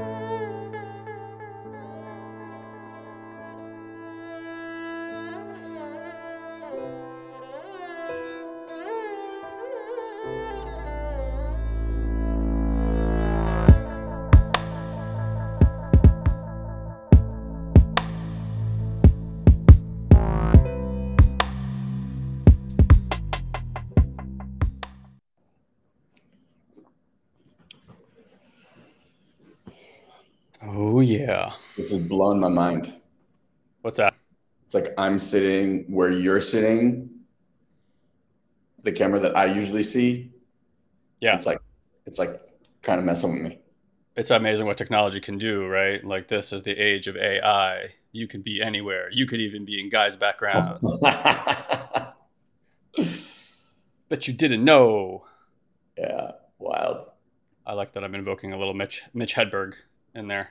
Oh This is blowing my mind. What's that? It's like I'm sitting where you're sitting, the camera that I usually see. Yeah. It's like it's like kind of messing with me. It's amazing what technology can do, right? Like this is the age of AI. You can be anywhere. You could even be in guys' backgrounds that you didn't know. yeah, wild. I like that I'm invoking a little Mitch Mitch Hedberg in there.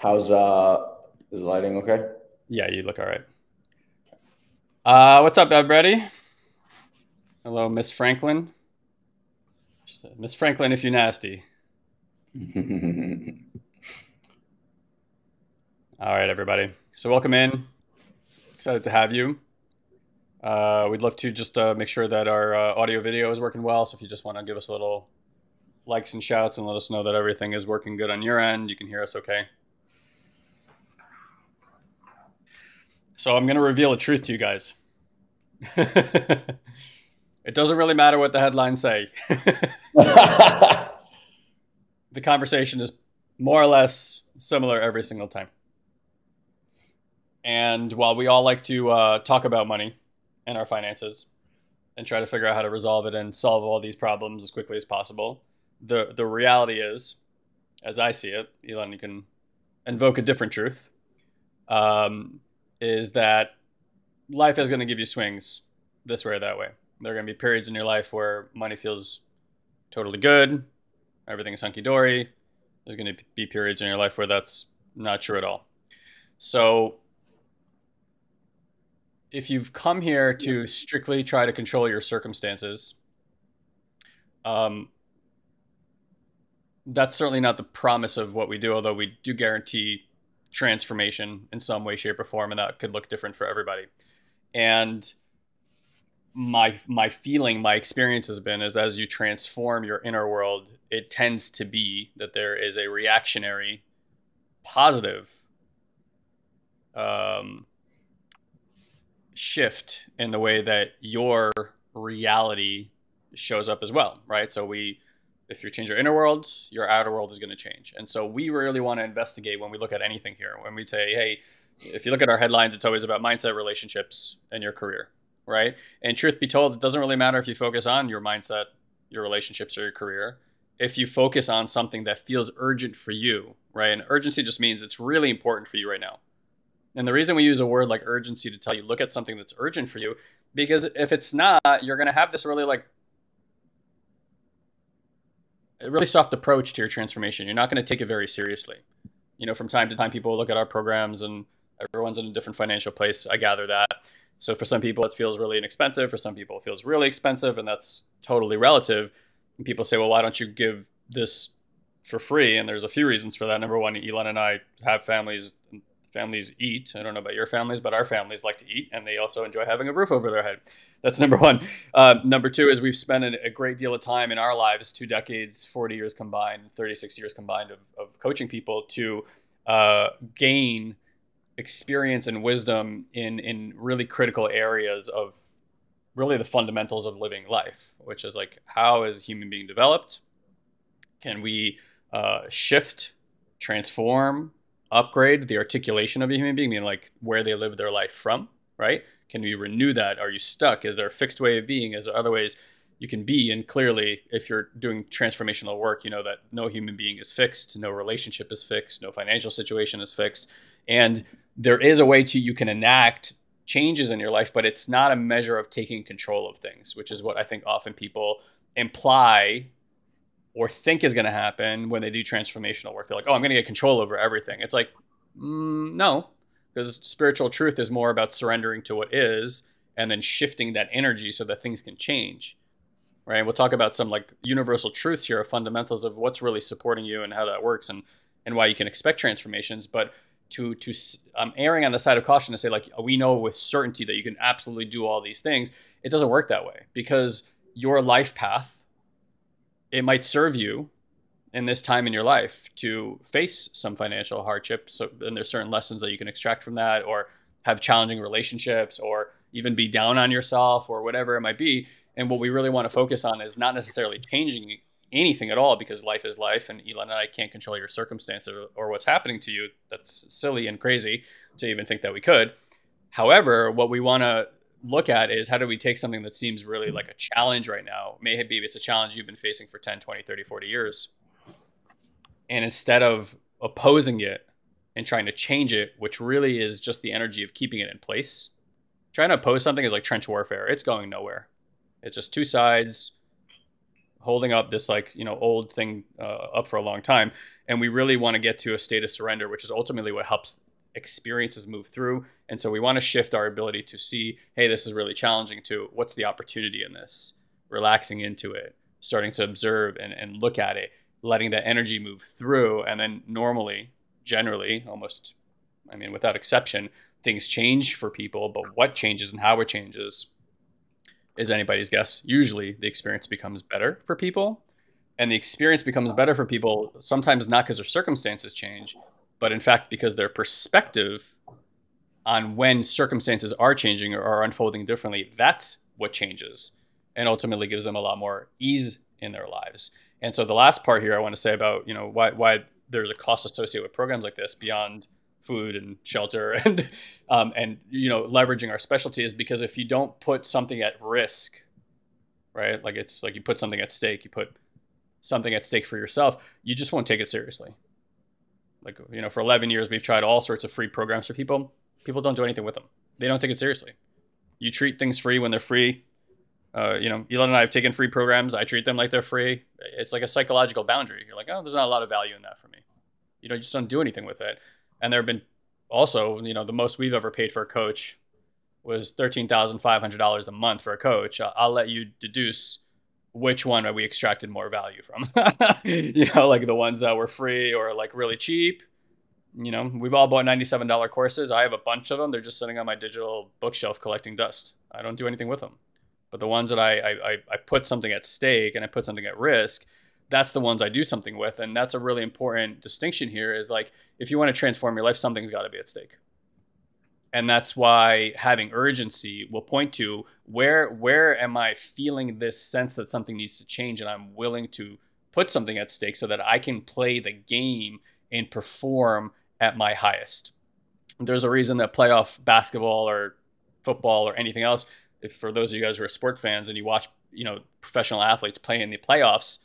How's uh is the lighting okay? Yeah, you look all right. Uh, what's up, everybody? Hello, Miss Franklin. Said, Miss Franklin, if you're nasty. All right, everybody. So welcome in. Excited to have you. Uh, we'd love to just uh, make sure that our uh, audio video is working well. So if you just want to give us a little likes and shouts and let us know that everything is working good on your end, you can hear us okay. So I'm going to reveal a truth to you guys. it doesn't really matter what the headlines say. the conversation is more or less similar every single time. And while we all like to uh, talk about money and our finances and try to figure out how to resolve it and solve all these problems as quickly as possible, the the reality is, as I see it, Elon, you can invoke a different truth. Um, is that life is going to give you swings this way or that way. There are going to be periods in your life where money feels totally good, everything is hunky dory. There's going to be periods in your life where that's not true at all. So, if you've come here to strictly try to control your circumstances, um, that's certainly not the promise of what we do, although we do guarantee transformation in some way, shape, or form, and that could look different for everybody. And my my feeling, my experience has been is as you transform your inner world, it tends to be that there is a reactionary, positive um, shift in the way that your reality shows up as well, right? So we if you change your inner world, your outer world is going to change. And so we really want to investigate when we look at anything here. When we say, hey, if you look at our headlines, it's always about mindset, relationships, and your career, right? And truth be told, it doesn't really matter if you focus on your mindset, your relationships, or your career. If you focus on something that feels urgent for you, right? And urgency just means it's really important for you right now. And the reason we use a word like urgency to tell you look at something that's urgent for you, because if it's not, you're going to have this really like a really soft approach to your transformation. You're not going to take it very seriously. You know, from time to time, people look at our programs and everyone's in a different financial place. I gather that. So for some people, it feels really inexpensive. For some people, it feels really expensive, and that's totally relative. And people say, well, why don't you give this for free? And there's a few reasons for that. Number one, Elon and I have families families eat. I don't know about your families, but our families like to eat, and they also enjoy having a roof over their head. That's number one. Uh, number two is we've spent a great deal of time in our lives, two decades, 40 years combined, 36 years combined of, of coaching people to uh, gain experience and wisdom in in really critical areas of really the fundamentals of living life, which is like how is human being developed? Can we uh, shift, transform, upgrade the articulation of a human being, meaning like where they live their life from, right? Can we renew that? Are you stuck? Is there a fixed way of being? Is there other ways you can be? And clearly, if you're doing transformational work, you know that no human being is fixed, no relationship is fixed, no financial situation is fixed. And there is a way to you can enact changes in your life, but it's not a measure of taking control of things, which is what I think often people imply or think is going to happen when they do transformational work. They're like, oh, I'm going to get control over everything. It's like, mm, no, because spiritual truth is more about surrendering to what is and then shifting that energy so that things can change. right? And We'll talk about some like universal truths here, fundamentals of what's really supporting you and how that works, and and why you can expect transformations. But to to um, erring on the side of caution to say like we know with certainty that you can absolutely do all these things, it doesn't work that way because your life path it might serve you in this time in your life to face some financial hardship. So, and there's certain lessons that you can extract from that, or have challenging relationships, or even be down on yourself, or whatever it might be. And what we really want to focus on is not necessarily changing anything at all because life is life and Elon and I can't control your circumstances or, or what's happening to you. That's silly and crazy to even think that we could. However, what we want to look at is how do we take something that seems really like a challenge right now, maybe it's a challenge you've been facing for 10, 20, 30, 40 years. And instead of opposing it and trying to change it, which really is just the energy of keeping it in place, trying to oppose something is like trench warfare. It's going nowhere. It's just two sides holding up this like you know old thing uh, up for a long time and we really want to get to a state of surrender which is ultimately what helps experiences move through and so we want to shift our ability to see hey this is really challenging to what's the opportunity in this relaxing into it starting to observe and, and look at it letting that energy move through and then normally generally almost i mean without exception things change for people but what changes and how it changes is anybody's guess. Usually the experience becomes better for people. And the experience becomes better for people sometimes not because their circumstances change, but in fact because their perspective on when circumstances are changing or are unfolding differently, that's what changes and ultimately gives them a lot more ease in their lives. And so the last part here I want to say about, you know, why why there's a cost associated with programs like this beyond food and shelter and um, and you know leveraging our specialty is because if you don't put something at risk right like it's like you put something at stake you put something at stake for yourself you just won't take it seriously like you know for 11 years we've tried all sorts of free programs for people. People don't do anything with them. They don't take it seriously. You treat things free when they're free. Uh, you know elon and i have taken free programs. I treat them like they're free. It's like a psychological boundary. You're like oh there's not a lot of value in that for me. You know you just don't do anything with it. And there have been also, you know, the most we've ever paid for a coach was thirteen thousand five hundred dollars a month for a coach. I'll, I'll, let you deduce which one are we extracted more value from. you know, like the ones that were free or like really cheap. You know, we've all bought ninety-seven dollar courses. I have a bunch of them. They're just sitting on my digital bookshelf collecting dust. I don't do anything with them. But the ones that I I, I put something at stake and I put something at risk, that's the ones I do something with. And that's a really important distinction here is like, if you want to transform your life, something's got to be at stake. And that's why having urgency will point to where where am I feeling this sense that something needs to change and I'm willing to put something at stake so that I can play the game and perform at my highest. There's a reason that playoff basketball or football or anything else, if for those of you guys who are sport fans and you watch, you know, professional athletes play in the playoffs,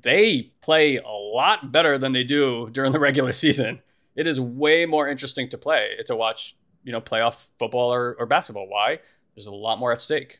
they play a lot better than they do during the regular season. It is way more interesting to play to watch, you know, playoff football or, or basketball. Why? There's a lot more at stake.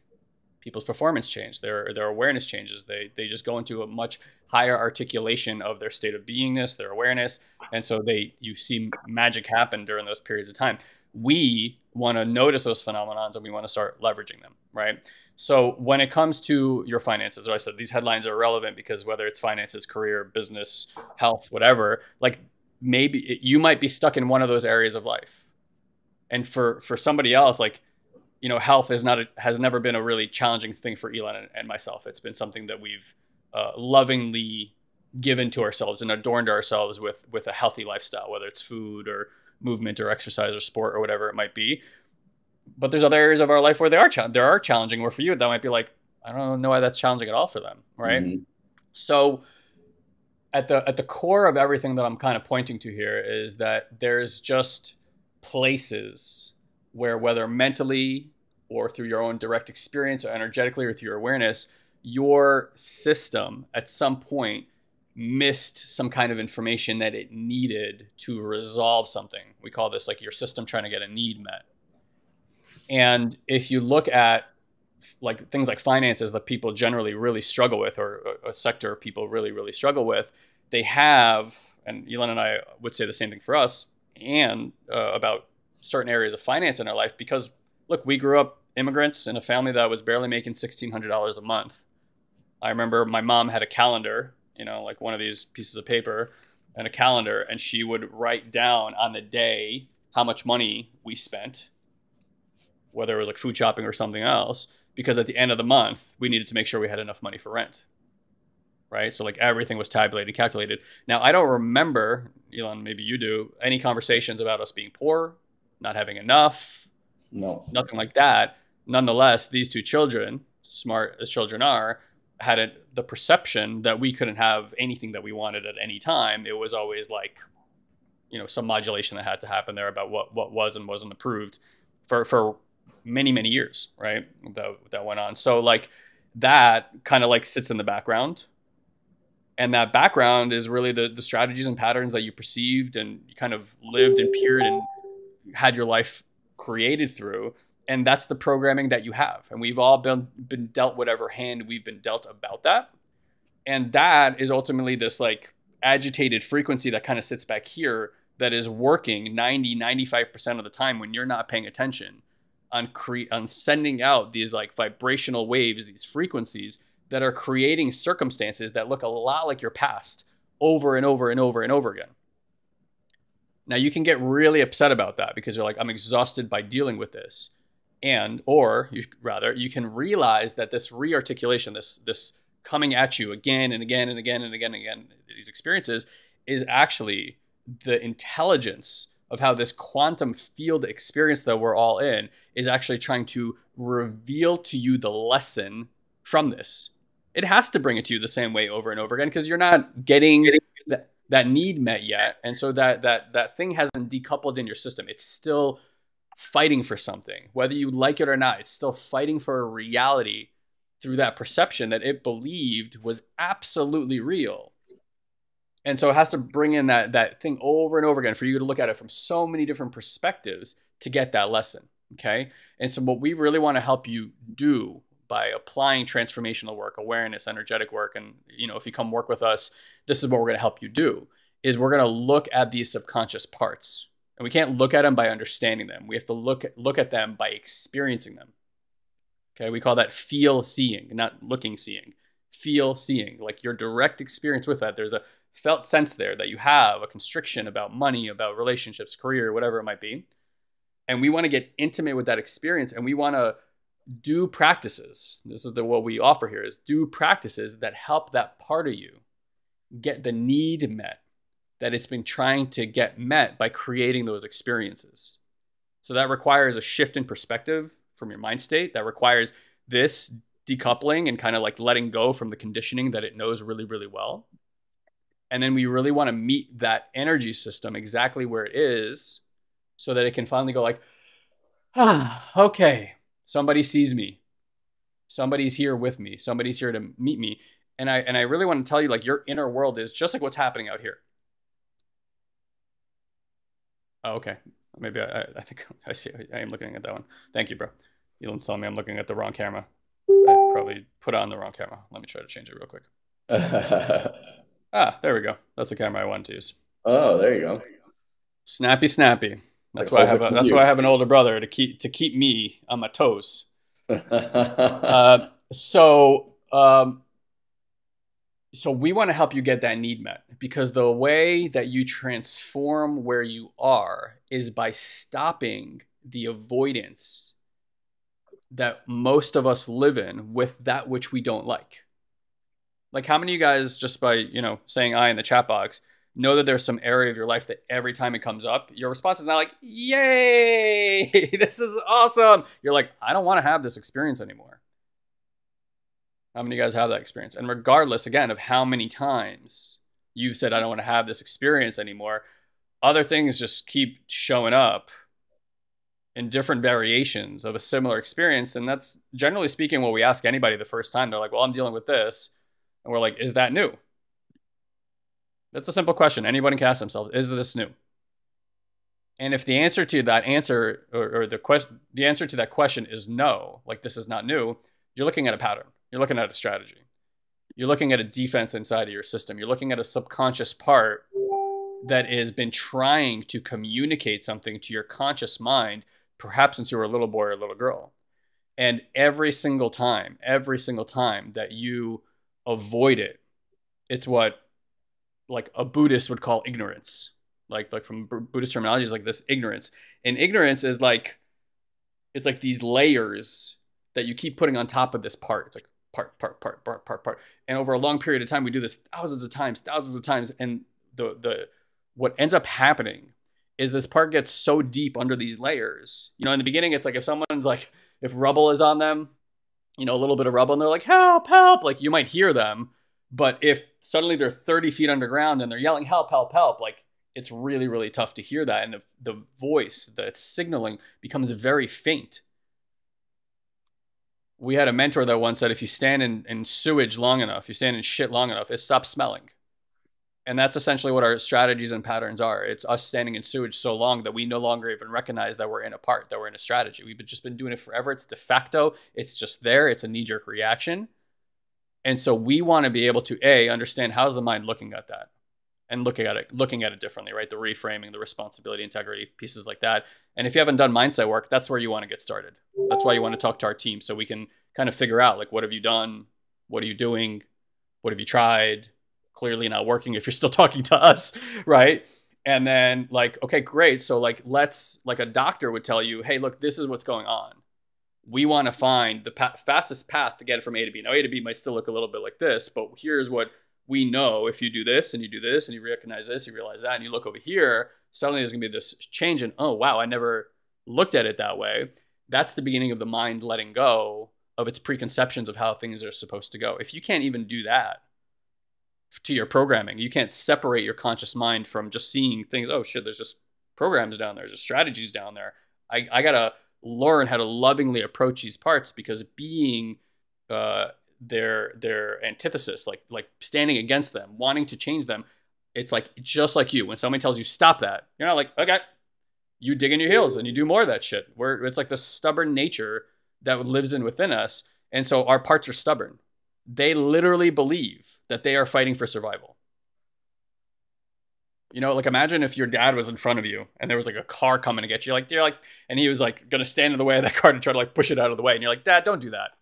People's performance change, their their awareness changes. They they just go into a much higher articulation of their state of beingness, their awareness, and so they you see magic happen during those periods of time. We want to notice those phenomenons and we want to start leveraging them, right? So when it comes to your finances, or I said these headlines are relevant because whether it's finances, career, business, health, whatever, like maybe it, you might be stuck in one of those areas of life. And for for somebody else, like you know, health is not a, has never been a really challenging thing for Elon and, and myself. It's been something that we've uh, lovingly given to ourselves and adorned ourselves with with a healthy lifestyle, whether it's food or movement or exercise or sport or whatever it might be but there's other areas of our life where they are cha- there are challenging. Where for you that might be like I don't know why that's challenging at all for them, right? Mm-hmm. So at the at the core of everything that I'm kind of pointing to here is that there's just places where whether mentally or through your own direct experience or energetically or through your awareness, your system at some point missed some kind of information that it needed to resolve something. We call this like your system trying to get a need met. And if you look at like things like finances that people generally really struggle with, or a sector of people really, really struggle with, they have, and Elon and I would say the same thing for us, and uh, about certain areas of finance in our life, because look, we grew up immigrants in a family that was barely making $1,600 a month. I remember my mom had a calendar, you know, like one of these pieces of paper and a calendar, and she would write down on the day how much money we spent, whether it was like food shopping or something else, because at the end of the month, we needed to make sure we had enough money for rent. Right. So, like, everything was tabulated, calculated. Now, I don't remember, Elon, maybe you do, any conversations about us being poor, not having enough. No. Nothing like that. Nonetheless, these two children, smart as children are, had a, the perception that we couldn't have anything that we wanted at any time. It was always like, you know, some modulation that had to happen there about what what was and wasn't approved for for many many years, right? That that went on. So like that kind of like sits in the background. And that background is really the the strategies and patterns that you perceived and you kind of lived and peered and had your life created through. And that's the programming that you have. And we've all been been dealt whatever hand we've been dealt about that. And that is ultimately this like agitated frequency that kind of sits back here that is working 90 95% of the time when you're not paying attention on cre- on sending out these like vibrational waves these frequencies that are creating circumstances that look a lot like your past over and over and over and over again. Now you can get really upset about that because you're like i'm exhausted by dealing with this. And or you rather you can realize that this rearticulation this this coming at you again and again and again and again and again these experiences is actually the intelligence of how this quantum field experience that we're all in is actually trying to reveal to you the lesson from this it has to bring it to you the same way over and over again because you're not getting that, that need met yet and so that that that thing hasn't decoupled in your system it's still fighting for something. Whether you like it or not, it's still fighting for a reality through that perception that it believed was absolutely real. And so it has to bring in that that thing over and over again for you to look at it from so many different perspectives to get that lesson. Okay. And so what we really want to help you do by applying transformational work, awareness, energetic work, and you know, if you come work with us, this is what we're going to help you do is we're going to look at these subconscious parts and we can't look at them by understanding them. We have to look at, look at them by experiencing them. Okay, we call that feel seeing, not looking seeing. Feel seeing, like your direct experience with that. There's a felt sense there that you have a constriction about money, about relationships, career, whatever it might be. And we want to get intimate with that experience and we want to do practices. This is the what we offer here is do practices that help that part of you get the need met that it's been trying to get met by creating those experiences. So that requires a shift in perspective from your mind state. That requires this decoupling and kind of like letting go from the conditioning that it knows really, really well. And then we really want to meet that energy system exactly where it is so that it can finally go like, ah, okay, somebody sees me. Somebody's here with me. Somebody's here to meet me. And I and I really want to tell you like your inner world is just like what's happening out here. Oh, okay. Maybe I, I think I see. I am looking at that one. Thank you, bro. Elon's telling me I'm looking at the wrong camera. I probably put on the wrong camera. Let me try to change it real quick. ah, there we go. That's the camera I wanted to use. Oh, there you go. Snappy, snappy. That's like why I have a, that's why I have an older brother to keep to keep me on my toes. uh, so um, so we want to help you get that need met because the way that you transform where you are is by stopping the avoidance that most of us live in with that which we don't like. Like how many of you guys just by, you know, saying I in the chat box know that there's some area of your life that every time it comes up, your response is not like, "Yay, this is awesome." You're like, "I don't want to have this experience anymore." How many of you guys have that experience? And regardless, again, of how many times you've said, I don't want to have this experience anymore, other things just keep showing up in different variations of a similar experience. And that's generally speaking what we ask anybody the first time. They're like, well, I'm dealing with this. And we're like, is that new? That's a simple question. Anybody can ask themselves, is this new? And if the answer to that answer or, or the question, the answer to that question is no, like this is not new, you're looking at a pattern. You're looking at a strategy. You're looking at a defense inside of your system. You're looking at a subconscious part that has been trying to communicate something to your conscious mind, perhaps since you were a little boy or a little girl. And every single time, every single time that you avoid it. It's what like a Buddhist would call ignorance. Like like from Buddhist terminology is like this ignorance. And ignorance is like it's like these layers that you keep putting on top of this part. It's like part, part, part, part, part, part. And over a long period of time, we do this thousands of times, thousands of times. And the the what ends up happening is this part gets so deep under these layers. You know, in the beginning, it's like if someone's like, if rubble is on them, you know, a little bit of rubble, and they're like, help, help, like you might hear them. But if suddenly they're 30 feet underground and they're yelling, help, help, help, like it's really, really tough to hear that. And the, the voice, the signaling becomes very faint. We had a mentor that once said, if you stand in, in sewage long enough, you stand in shit long enough, it stops smelling. And that's essentially what our strategies and patterns are. It's us standing in sewage so long that we no longer even recognize that we're in a part, that we're in a strategy. We've just been doing it forever. It's de facto. It's just there. It's a knee jerk reaction. And so we want to be able to a understand how's the mind looking at that and looking at it looking at it differently, right? The reframing, the responsibility, integrity, pieces like that. And if you haven't done mindset work, that's where you want to get started. That's why you want to talk to our team so we can kind of figure out like what have you done? What are you doing? What have you tried? clearly not working if you're still talking to us, right? And then like, okay, great. So like, let's like a doctor would tell you, hey, look, this is what's going on. We want to find the pa- fastest path to get it from A to B. Now, A to B might still look a little bit like this, but here's what we know. If you do this and you do this and you recognize this, you realize that, and you look over here, suddenly there's going to be this change. And oh, wow, I never looked at it that way. That's the beginning of the mind letting go of its preconceptions of how things are supposed to go. If you can't even do that, to your programming. You can't separate your conscious mind from just seeing things. Oh shit, there's just programs down there, there's just strategies down there. I, I gotta learn how to lovingly approach these parts because being uh, their their antithesis, like like standing against them, wanting to change them, it's like just like you. When somebody tells you stop that, you're not like okay, you dig in your heels and you do more of that shit. Where it's like the stubborn nature that lives in within us, and so our parts are stubborn they literally believe that they are fighting for survival. You know, like imagine if your dad was in front of you and there was like a car coming to get you, like you're like, and he was like gonna stand in the way of that car to try to like push it out of the way, and you're like, Dad, don't do that.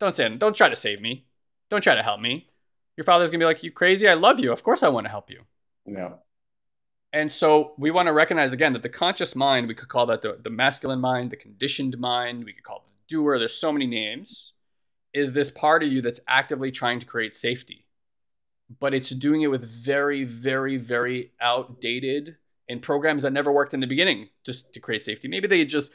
Don't stand. Don't try to save me. Don't try to help me. Your father's gonna be like, You crazy? I love you. Of course I want to help you. Yeah. And so we want to recognize again that the conscious mind, we could call that the, the masculine mind, the conditioned mind, we could call it the doer. There's so many names is this part of you that's actively trying to create safety, but it's doing it with very, very, very outdated and programs that never worked in the beginning just to create safety. Maybe they just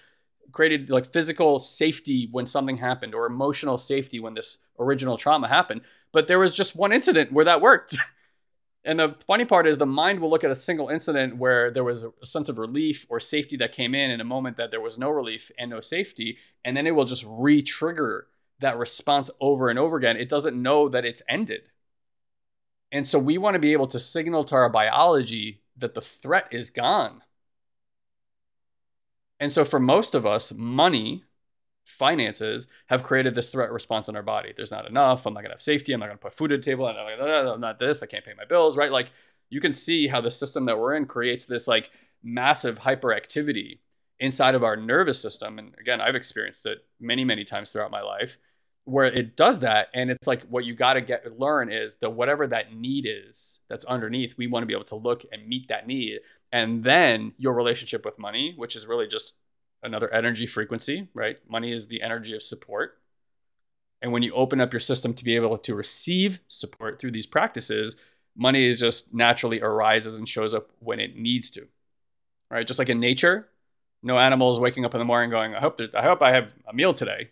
created like physical safety when something happened or emotional safety when this original trauma happened. But there was just one incident where that worked. and the funny part is the mind will look at a single incident where there was a sense of relief or safety that came in in a moment that there was no relief and no safety. And then it will just re trigger that response over and over again, it doesn't know that it's ended. And so we want to be able to signal to our biology that the threat is gone. And so for most of us, money, finances have created this threat response in our body. There's not enough. I'm not going to have safety. I'm not going to put food at the table. I'm not, I'm not this. I can't pay my bills, right? Like you can see how the system that we're in creates this like massive hyperactivity inside of our nervous system. And again, I've experienced it many, many times throughout my life where it does that. And it's like what you got to get learn is that whatever that need is that's underneath, we want to be able to look and meet that need. And then your relationship with money, which is really just another energy frequency, right? Money is the energy of support. And when you open up your system to be able to receive support through these practices, money is just naturally arises and shows up when it needs to. Right? Just like in nature, no animal is waking up in the morning going, I hope, I hope I have a meal today.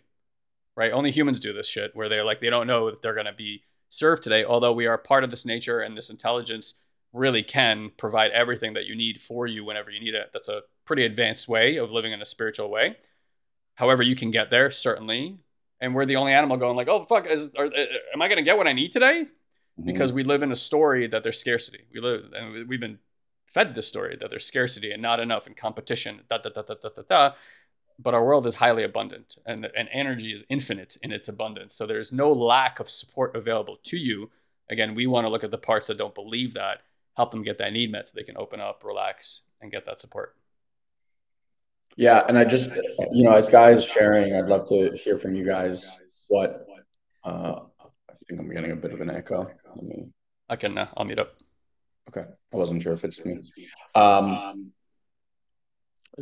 Right? Only humans do this shit where they're like, they don't know that they're going to be served today. Although we are part of this nature and this intelligence really can provide everything that you need for you whenever you need it. That's a pretty advanced way of living in a spiritual way. However, you can get there, certainly. And we're the only animal going like, oh, fuck, is, are, am I going to get what I need today? Mm-hmm. Because we live in a story that there's scarcity. We live, and we've been fed this story that there's scarcity and not enough and competition, da, da, da, da, da, da, da. But our world is highly abundant and, and energy is infinite in its abundance. So there's no lack of support available to you. Again, we want to look at the parts that don't believe that, help them get that need met so they can open up, relax, and get that support. Yeah. And I just, you know, as guys sharing, I'd love to hear from you guys what, uh, I think I'm getting a bit of an echo. Let me. I can. Uh, I'll mute up. Okay, I wasn't sure if it's me. Um,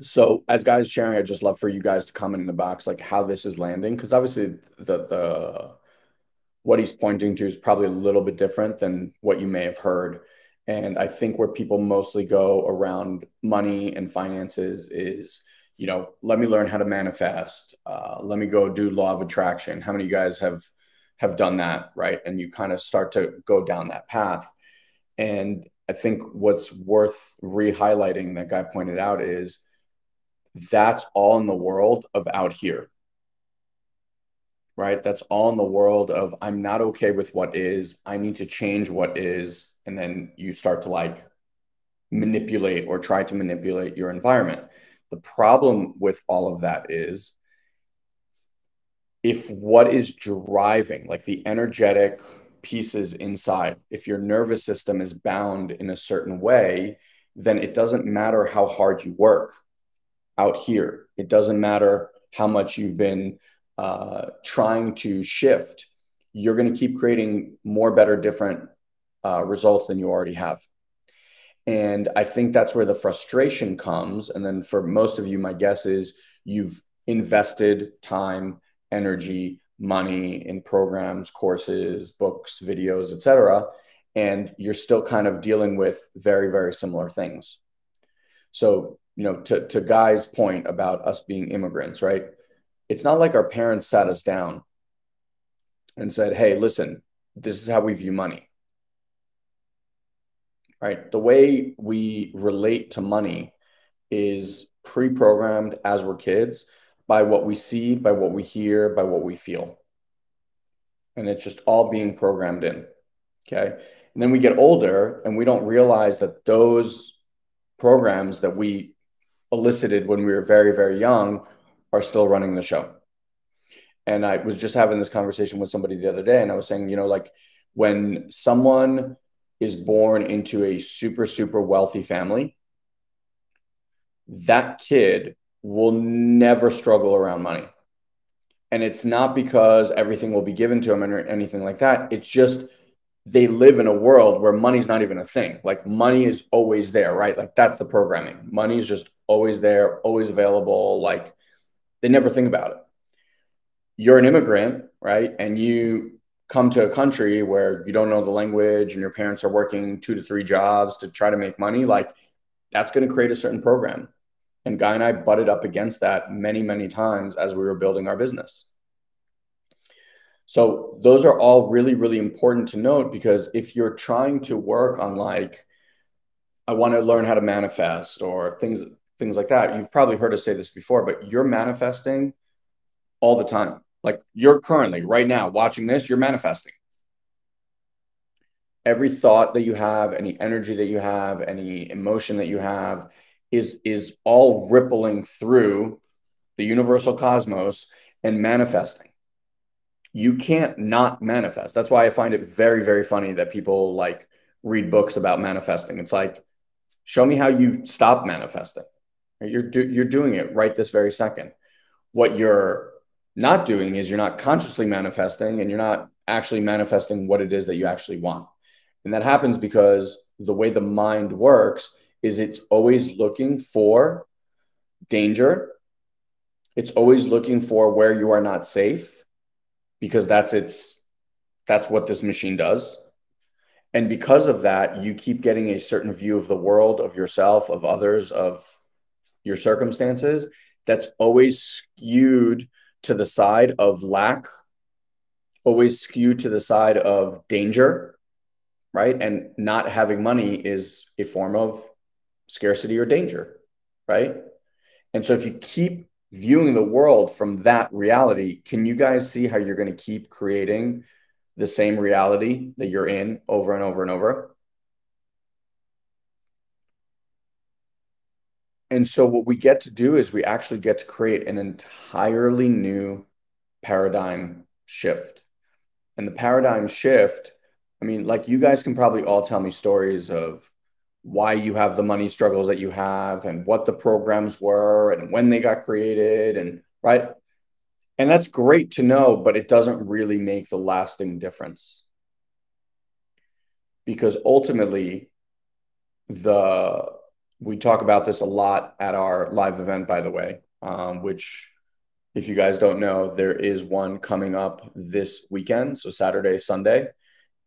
so as guys sharing, I'd just love for you guys to comment in the box like how this is landing because obviously the the what he's pointing to is probably a little bit different than what you may have heard. And I think where people mostly go around money and finances is, you know, let me learn how to manifest. Uh, let me go do law of attraction. How many of you guys have have done that, right? And you kind of start to go down that path. And I think what's worth re-highlighting that guy pointed out is that's all in the world of out here right? That's all in the world of I'm not okay with what is. I need to change what is. And then you start to like manipulate or try to manipulate your environment. The problem with all of that is if what is driving, like the energetic pieces inside, if your nervous system is bound in a certain way, then it doesn't matter how hard you work out here. It doesn't matter how much you've been uh, trying to shift, you're going to keep creating more, better, different uh, results than you already have. And I think that's where the frustration comes. And then for most of you, my guess is you've invested time, energy, money in programs, courses, books, videos, etc., and you're still kind of dealing with very, very similar things. So, you know, to to Guy's point about us being immigrants, right? it's not like our parents sat us down and said, hey, listen, this is how we view money. Right? The way we relate to money is pre programmed as we're kids by what we see, by what we hear, by what we feel. And it's just all being programmed in. Okay. And then we get older and we don't realize that those programs that we elicited when we were very, very young are still running the show. And I was just having this conversation with somebody the other day, and I was saying, you know, like when someone is born into a super, super wealthy family, that kid will never struggle around money. And it's not because everything will be given to them or anything like that. It's just they live in a world where money's not even a thing. Like money is always there, right? Like that's the programming. Money is just always there, always available. Like they never think about it. You're an immigrant, right? And you come to a country where you don't know the language and your parents are working two to three jobs to try to make money. Like that's going to create a certain program. And Guy and I butted up against that many, many times as we were building our business. So those are all really, really important to note because if you're trying to work on like, I want to learn how to manifest or things things like that. You've probably heard us say this before, but you're manifesting all the time. Like you're currently, right now, watching this, you're manifesting. Every thought that you have, any energy that you have, any emotion that you have is, is all rippling through the universal cosmos and manifesting. You can't not manifest. That's why I find it very, very funny that people like read books about manifesting. It's like, show me how you stop manifesting. You're do, you're doing it right this very second. What you're not doing is you're not consciously manifesting and you're not actually manifesting what it is that you actually want. And that happens because the way the mind works is it's always looking for danger. It's always looking for where you are not safe because that's its that's what this machine does. And because of that, you keep getting a certain view of the world, of yourself, of others, of your circumstances that's always skewed to the side of lack, always skewed to the side of danger, right? And not having money is a form of scarcity or danger, right? And so if you keep viewing the world from that reality, can you guys see how you're going to keep creating the same reality that you're in over and over and over? And so what we get to do is we actually get to create an entirely new paradigm shift. And the paradigm shift, I mean, like you guys can probably all tell me stories of why you have the money struggles that you have and what the programs were and when they got created and right And that's great to know, but it doesn't really make the lasting difference. Because ultimately, the we talk about this a lot at our live event, by the way, um, which if you guys don't know, there is one coming up this weekend. So Saturday, Sunday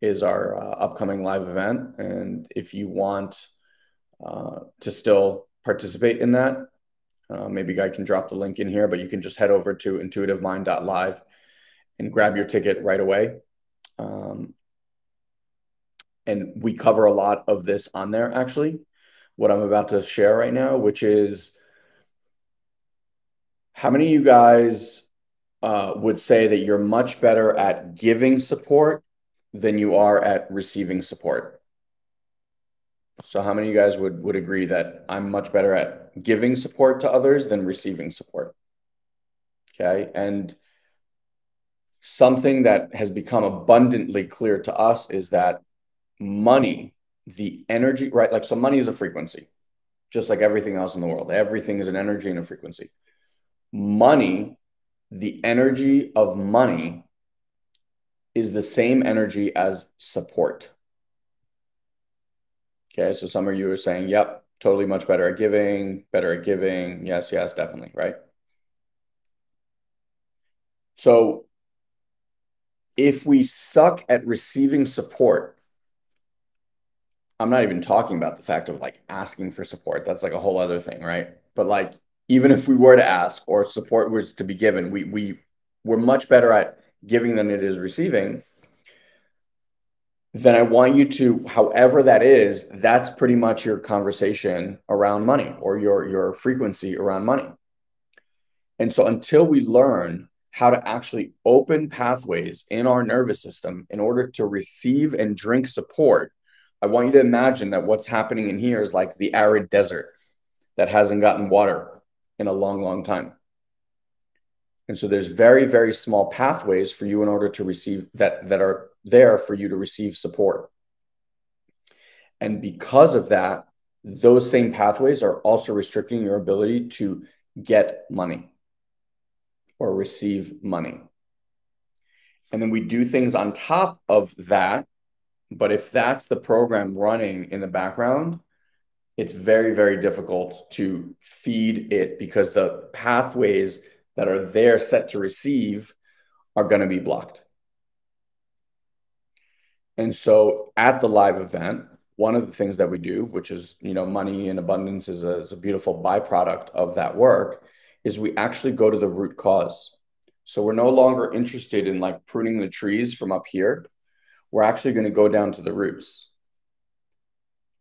is our uh, upcoming live event. And if you want uh, to still participate in that, uh, maybe I can drop the link in here, but you can just head over to intuitivemind.live and grab your ticket right away. Um, and we cover a lot of this on there, actually, what I'm about to share right now, which is how many of you guys uh, would say that you're much better at giving support than you are at receiving support? So how many of you guys would would agree that I'm much better at giving support to others than receiving support? Okay? And something that has become abundantly clear to us is that money, the energy, right? Like so money is a frequency, just like everything else in the world. Everything is an energy and a frequency. Money, the energy of money is the same energy as support. Okay, so some of you are saying, yep, totally much better at giving, better at giving. Yes, yes, definitely, right? So if we suck at receiving support, I'm not even talking about the fact of like asking for support. That's like a whole other thing, right? But like even if we were to ask or support was to be given, we we we're much better at giving than it is receiving then I want you to, however that is, that's pretty much your conversation around money or your, your frequency around money. And so until we learn how to actually open pathways in our nervous system in order to receive and drink support, I want you to imagine that what's happening in here is like the arid desert that hasn't gotten water in a long, long time. And so there's very, very small pathways for you in order to receive that that are there for you to receive support. And because of that, those same pathways are also restricting your ability to get money or receive money. And then we do things on top of that. But if that's the program running in the background, it's very, very difficult to feed it because the pathways that are there set to receive are going to be blocked. And so at the live event, one of the things that we do, which is, you know, money in abundance is a, is a beautiful byproduct of that work, is we actually go to the root cause. So we're no longer interested in like pruning the trees from up here. We're actually going to go down to the roots.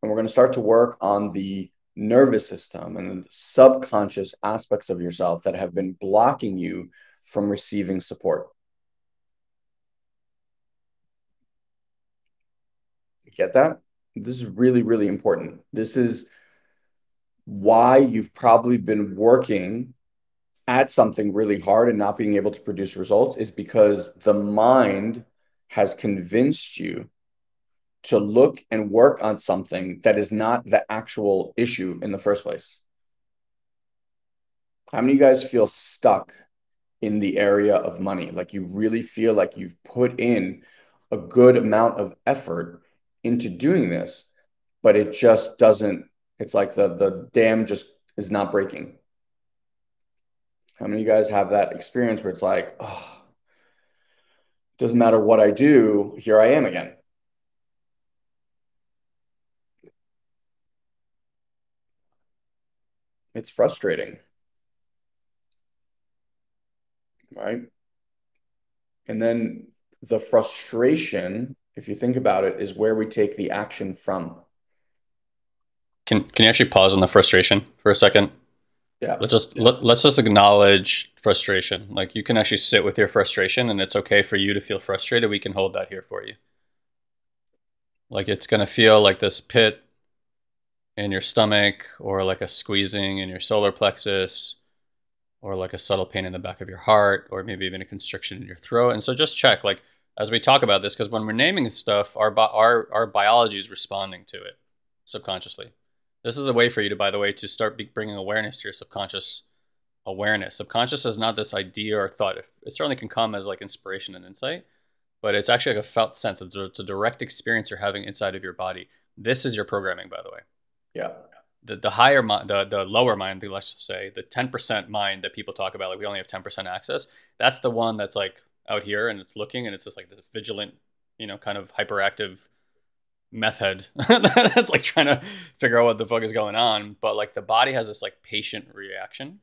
And we're going to start to work on the nervous system and subconscious aspects of yourself that have been blocking you from receiving support. Get that? This is really, really important. This is why you've probably been working at something really hard and not being able to produce results is because the mind has convinced you to look and work on something that is not the actual issue in the first place. How many of you guys feel stuck in the area of money? Like you really feel like you've put in a good amount of effort into doing this, but it just doesn't, it's like the, the dam just is not breaking. How many of you guys have that experience where it's like, oh, doesn't matter what I do, here I am again. It's frustrating. Right? And then the frustration, if you think about it, is where we take the action from. Can can you actually pause on the frustration for a second? Yeah. Let's just let, let's just acknowledge frustration. Like you can actually sit with your frustration and it's okay for you to feel frustrated. We can hold that here for you. Like it's going to feel like this pit in your stomach or like a squeezing in your solar plexus or like a subtle pain in the back of your heart or maybe even a constriction in your throat and so just check like as we talk about this because when we're naming stuff our, our our biology is responding to it subconsciously this is a way for you to by the way to start bringing awareness to your subconscious awareness. Subconscious is not this idea or thought. It certainly can come as like inspiration and insight, but it's actually like a felt sense. It's a, it's a direct experience you're having inside of your body. This is your programming, by the way. Yeah. The, the higher mind, the, the lower mind, let's just say the 10% mind that people talk about, like we only have 10% access. That's the one that's like out here and it's looking and it's just like the vigilant, you know, kind of hyperactive meth head that's like trying to figure out what the fuck is going on. But like the body has this like patient reaction.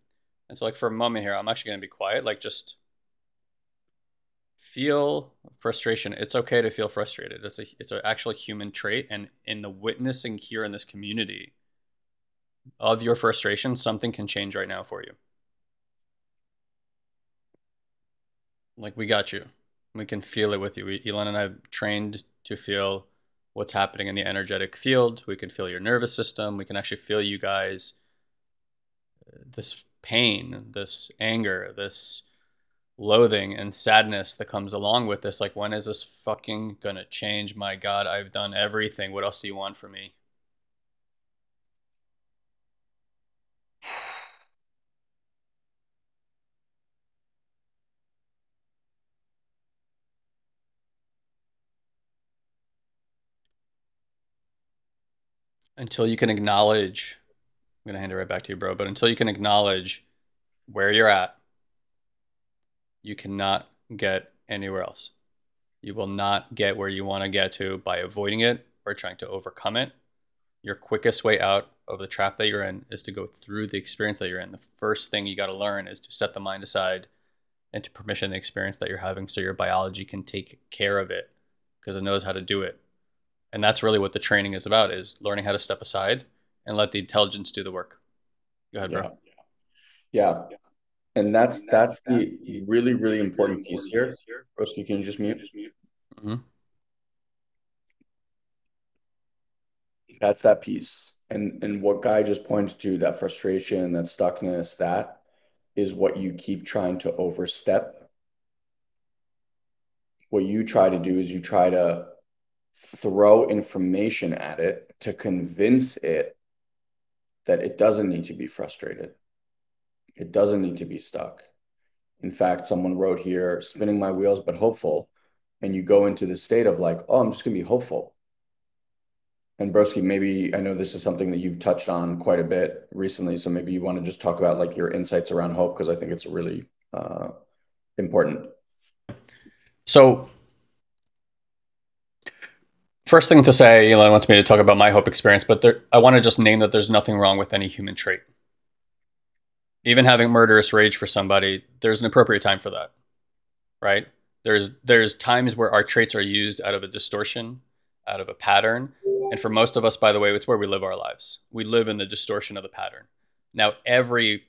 And so like for a moment here, I'm actually gonna be quiet, like just feel frustration. It's okay to feel frustrated. It's a it's an actual human trait. And in the witnessing here in this community of your frustration, something can change right now for you. Like we got you. We can feel it with you. We, Ilan and I have trained to feel what's happening in the energetic field. We can feel your nervous system. We can actually feel you guys this pain, this anger, this loathing and sadness that comes along with this. Like, when is this fucking gonna change? My God, I've done everything. What else do you want from me? until you can acknowledge i'm going to hand it right back to you bro but until you can acknowledge where you're at you cannot get anywhere else. You will not get where you want to get to by avoiding it or trying to overcome it. Your quickest way out of the trap that you're in is to go through the experience that you're in. The first thing you got to learn is to set the mind aside and to permission the experience that you're having so your biology can take care of it because it knows how to do it. And that's really what the training is about is learning how to step aside and let the intelligence do the work. Go ahead bro. Yeah, yeah. And that's that's, that's the, really really important piece here. Broski, can you just mute. Mm-hmm. that's that piece. And and what guy just pointed to that frustration that stuckness that is what you keep trying to overstep. What you try to do is you try to throw information at it to convince it that it doesn't need to be frustrated. It doesn't need to be stuck. In fact, someone wrote here, spinning my wheels, but hopeful. And you go into the state of like, oh, I'm just going to be hopeful. And Broski, maybe I know this is something that you've touched on quite a bit recently. So maybe you want to just talk about like your insights around hope, because I think it's really uh, important. So First thing to say, Ilan wants me to talk about my hope experience, but there, I want to just name that there's nothing wrong with any human trait. Even having murderous rage for somebody, there's an appropriate time for that, right? There's there's times where our traits are used out of a distortion, out of a pattern, and for most of us, by the way, it's where we live our lives. We live in the distortion of the pattern. Now, every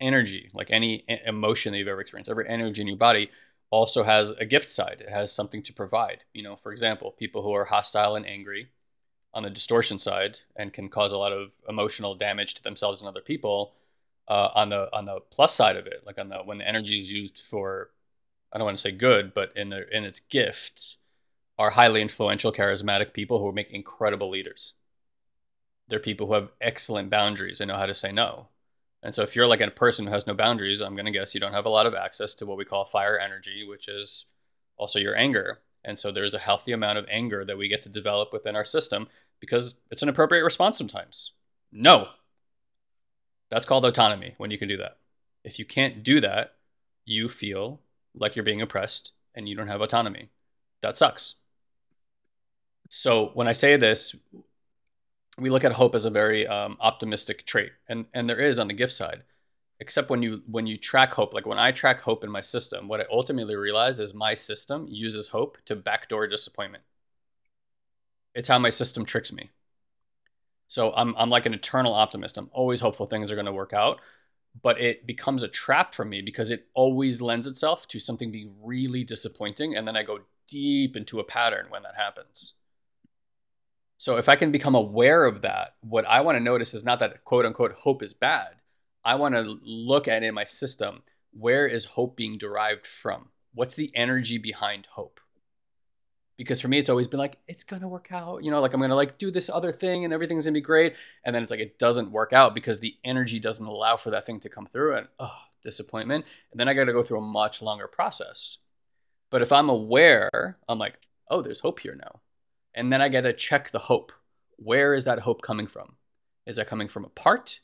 energy, like any emotion that you've ever experienced, every energy in your body also has a gift side. It has something to provide. You know, for example, people who are hostile and angry on the distortion side and can cause a lot of emotional damage to themselves and other people. Uh, on the on the plus side of it, like on the when the energy is used for, I don't want to say good, but in the in its gifts, are highly influential, charismatic people who make incredible leaders. They're people who have excellent boundaries and know how to say no. And so if you're like a person who has no boundaries, I'm going to guess you don't have a lot of access to what we call fire energy, which is also your anger. And so there's a healthy amount of anger that we get to develop within our system because it's an appropriate response sometimes. No. That's called autonomy when you can do that. If you can't do that, you feel like you're being oppressed and you don't have autonomy. That sucks. So when I say this, we look at hope as a very um, optimistic trait, and and there is on the gift side. Except when you when you track hope, like when I track hope in my system, what I ultimately realize is my system uses hope to backdoor disappointment. It's how my system tricks me. So I'm I'm like an eternal optimist. I'm always hopeful things are going to work out, but it becomes a trap for me because it always lends itself to something being really disappointing, and then I go deep into a pattern when that happens. So if I can become aware of that, what I want to notice is not that quote unquote hope is bad. I want to look at in my system where is hope being derived from? What's the energy behind hope? Because for me it's always been like it's gonna work out you know like i'm gonna like do this other thing and everything's gonna be great and then it's like it doesn't work out because the energy doesn't allow for that thing to come through and oh disappointment and then i gotta go through a much longer process. But if i'm aware i'm like oh there's hope here now and then i gotta check the hope. Where is that hope coming from? Is that coming from a part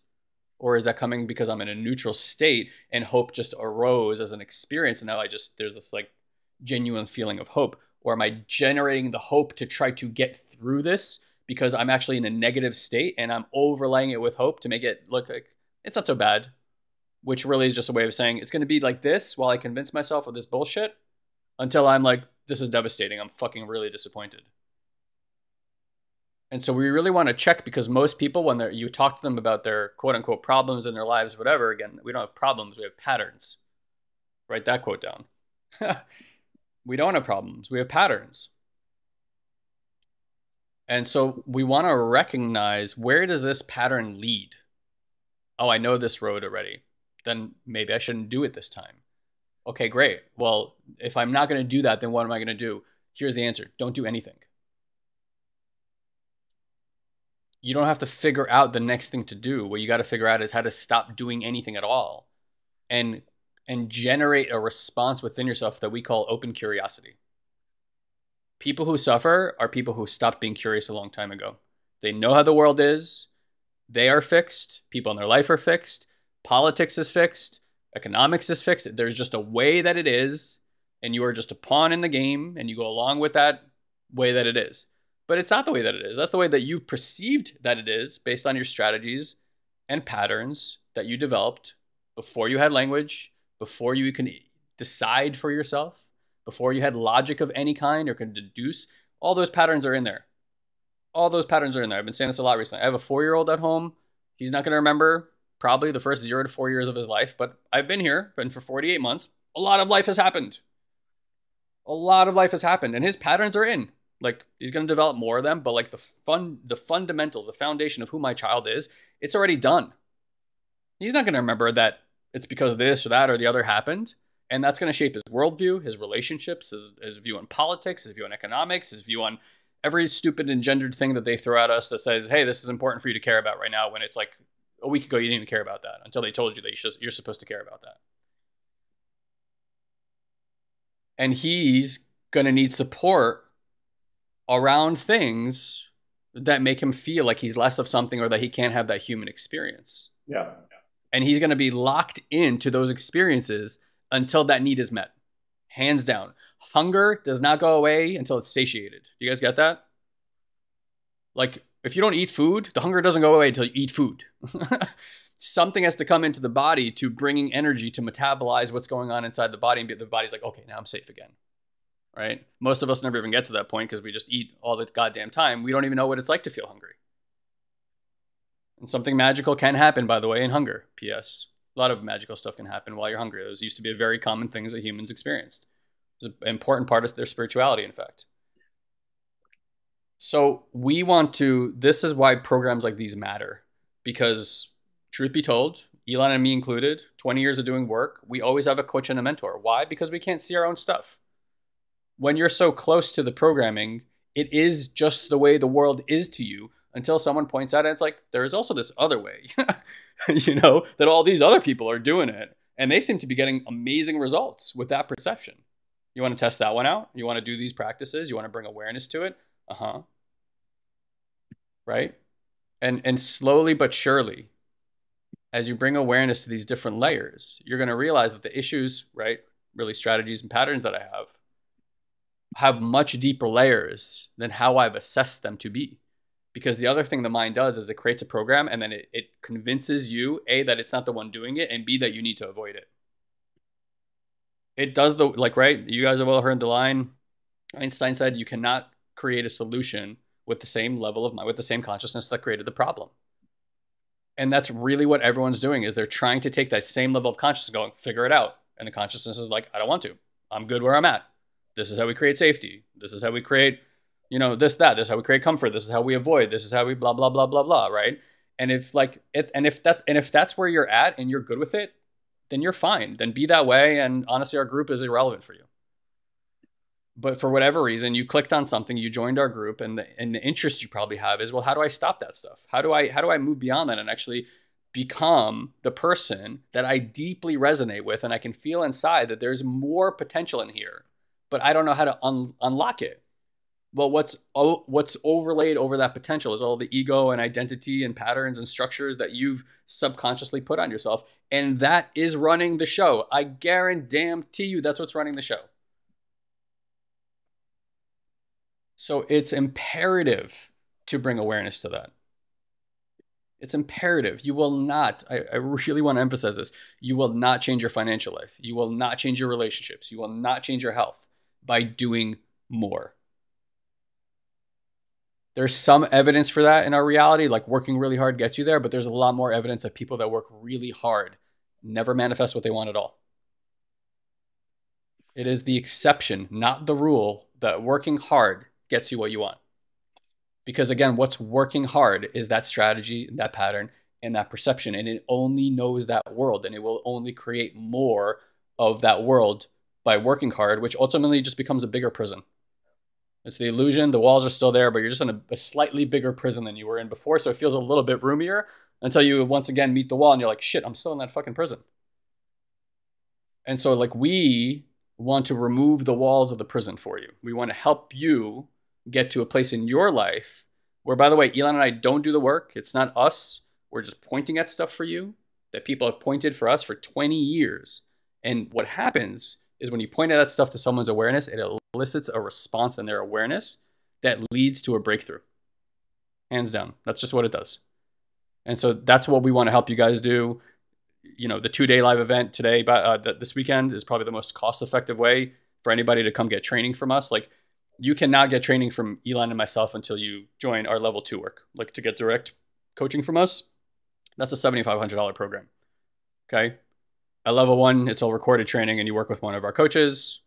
or is that coming because i'm in a neutral state and hope just arose as an experience and now i just there's this like genuine feeling of hope or am I generating the hope to try to get through this because I'm actually in a negative state and I'm overlaying it with hope to make it look like it's not so bad, which really is just a way of saying it's going to be like this while I convince myself of this bullshit until I'm like, this is devastating. I'm fucking really disappointed. And so we really want to check because most people, when you talk to them about their quote unquote problems in their lives, whatever, again, we don't have problems, we have patterns. Write that quote down. we don't have problems. We have patterns. And so we want to recognize where does this pattern lead? Oh, I know this road already. Then maybe I shouldn't do it this time. Okay, great. Well, if I'm not going to do that, then what am I going to do? Here's the answer don't do anything. You don't have to figure out the next thing to do. What you got to figure out is how to stop doing anything at all and and generate a response within yourself that we call open curiosity. People who suffer are people who stopped being curious a long time ago. They know how the world is, they are fixed, people in their life are fixed, politics is fixed, economics is fixed. There's just a way that it is, and you are just a pawn in the game, and you go along with that way that it is. But it's not the way that it is. That's the way that you perceived that it is based on your strategies and patterns that you developed before you had language, before you can decide for yourself, before you had logic of any kind or can deduce, all those patterns are in there. All those patterns are in there. I've been saying this a lot recently. I have a four year old at home. He's not going to remember probably the first zero to four years of his life, but I've been here, been for 48 months. A lot of life has happened. A lot of life has happened, and his patterns are in. Like he's going to develop more of them, but like the fun, the fundamentals, the foundation of who my child is, it's already done. He's not going to remember that it's because this or that or the other happened. And that's going to shape his worldview, his relationships, his, his view on politics, his view on economics, his view on every stupid engendered thing that they throw at us that says, hey, this is important for you to care about right now when it's like a week ago you didn't even care about that until they told you that you're supposed to care about that. And he's going to need support around things that make him feel like he's less of something or that he can't have that human experience. Yeah and he's going to be locked into those experiences until that need is met. Hands down. Hunger does not go away until it's satiated. You guys get that? Like, if you don't eat food, the hunger doesn't go away until you eat food. Something has to come into the body to bringing energy to metabolize what's going on inside the body, and the body's like, okay, now I'm safe again. Right? Most of us never even get to that point because we just eat all the goddamn time. We don't even know what it's like to feel hungry. And something magical can happen, by the way, in hunger. P.S. A lot of magical stuff can happen while you're hungry. Those used to be a very common things that humans experienced. It's an important part of their spirituality, in fact. So we want to, this is why programs like these matter. Because, truth be told, Ilan and me included, 20 years of doing work, we always have a coach and a mentor. Why? Because we can't see our own stuff. When you're so close to the programming, it is just the way the world is to you until someone points out and it's like there is also this other way you know that all these other people are doing it and they seem to be getting amazing results with that perception. You want to test that one out? You want to do these practices? You want to bring awareness to it? Uh-huh. Right? And and slowly but surely as you bring awareness to these different layers you're going to realize that the issues right really strategies and patterns that i have have much deeper layers than how i've assessed them to be because the other thing the mind does is it creates a program and then it, it convinces you a that it's not the one doing it and b that you need to avoid it. It does the like right you guys have all heard the line einstein said you cannot create a solution with the same level of mind with the same consciousness that created the problem. And that's really what everyone's doing is they're trying to take that same level of consciousness going figure it out. And the consciousness is like i don't want to. I'm good where i'm at. This is how we create safety. This is how we create you know, this, that, this is how we create comfort. This is how we avoid. This is how we blah, blah, blah, blah, blah. Right. And if like it, and if that, and if that's where you're at and you're good with it, then you're fine. Then be that way. And honestly, our group is irrelevant for you. but for whatever reason you clicked on something you joined our group and the, and the interest you probably have is well how do i stop that stuff how do i how do i move beyond that and actually become the person that i deeply resonate with and i can feel inside that there's more potential in here but i don't know how to un- unlock it well what's what's overlaid over that potential is all the ego and identity and patterns and structures that you've subconsciously put on yourself and that is running the show i guarantee you that's what's running the show So it's imperative to bring awareness to that. It's imperative. You will not, I, I, really want to emphasize this, you will not change your financial life. You will not change your relationships. You will not change your health by doing more. There's some evidence for that in our reality, like working really hard gets you there, but there's a lot more evidence of people that work really hard never manifest what they want at all. It is the exception, not the rule, that working hard gets you what you want. Because again, what's working hard is that strategy, that pattern, and that perception. And it only knows that world and it will only create more of that world by working hard, which ultimately just becomes a bigger prison. It's the illusion. The walls are still there, but you're just in a, a, slightly bigger prison than you were in before. So it feels a little bit roomier until you once again meet the wall and you're like, shit, I'm still in that fucking prison. And so, like, we want to remove the walls of the prison for you. We want to help you get to a place in your life where, by the way, Ilan and I don't do the work. It's not us. We're just pointing at stuff for you that people have pointed for us for 20 years. And what happens is when you point at that stuff to someone's awareness, it elicits a response in their awareness that leads to a breakthrough. Hands down. That's just what it does. And so that's what we want to help you guys do. You know, the two day live event today, uh, this weekend, is probably the most cost effective way for anybody to come get training from us. Like, you cannot get training from Ilan and myself until you join our level two work. Like to get direct coaching from us, that's a $7,500 program. Okay. At level one, it's all recorded training and you work with one of our coaches.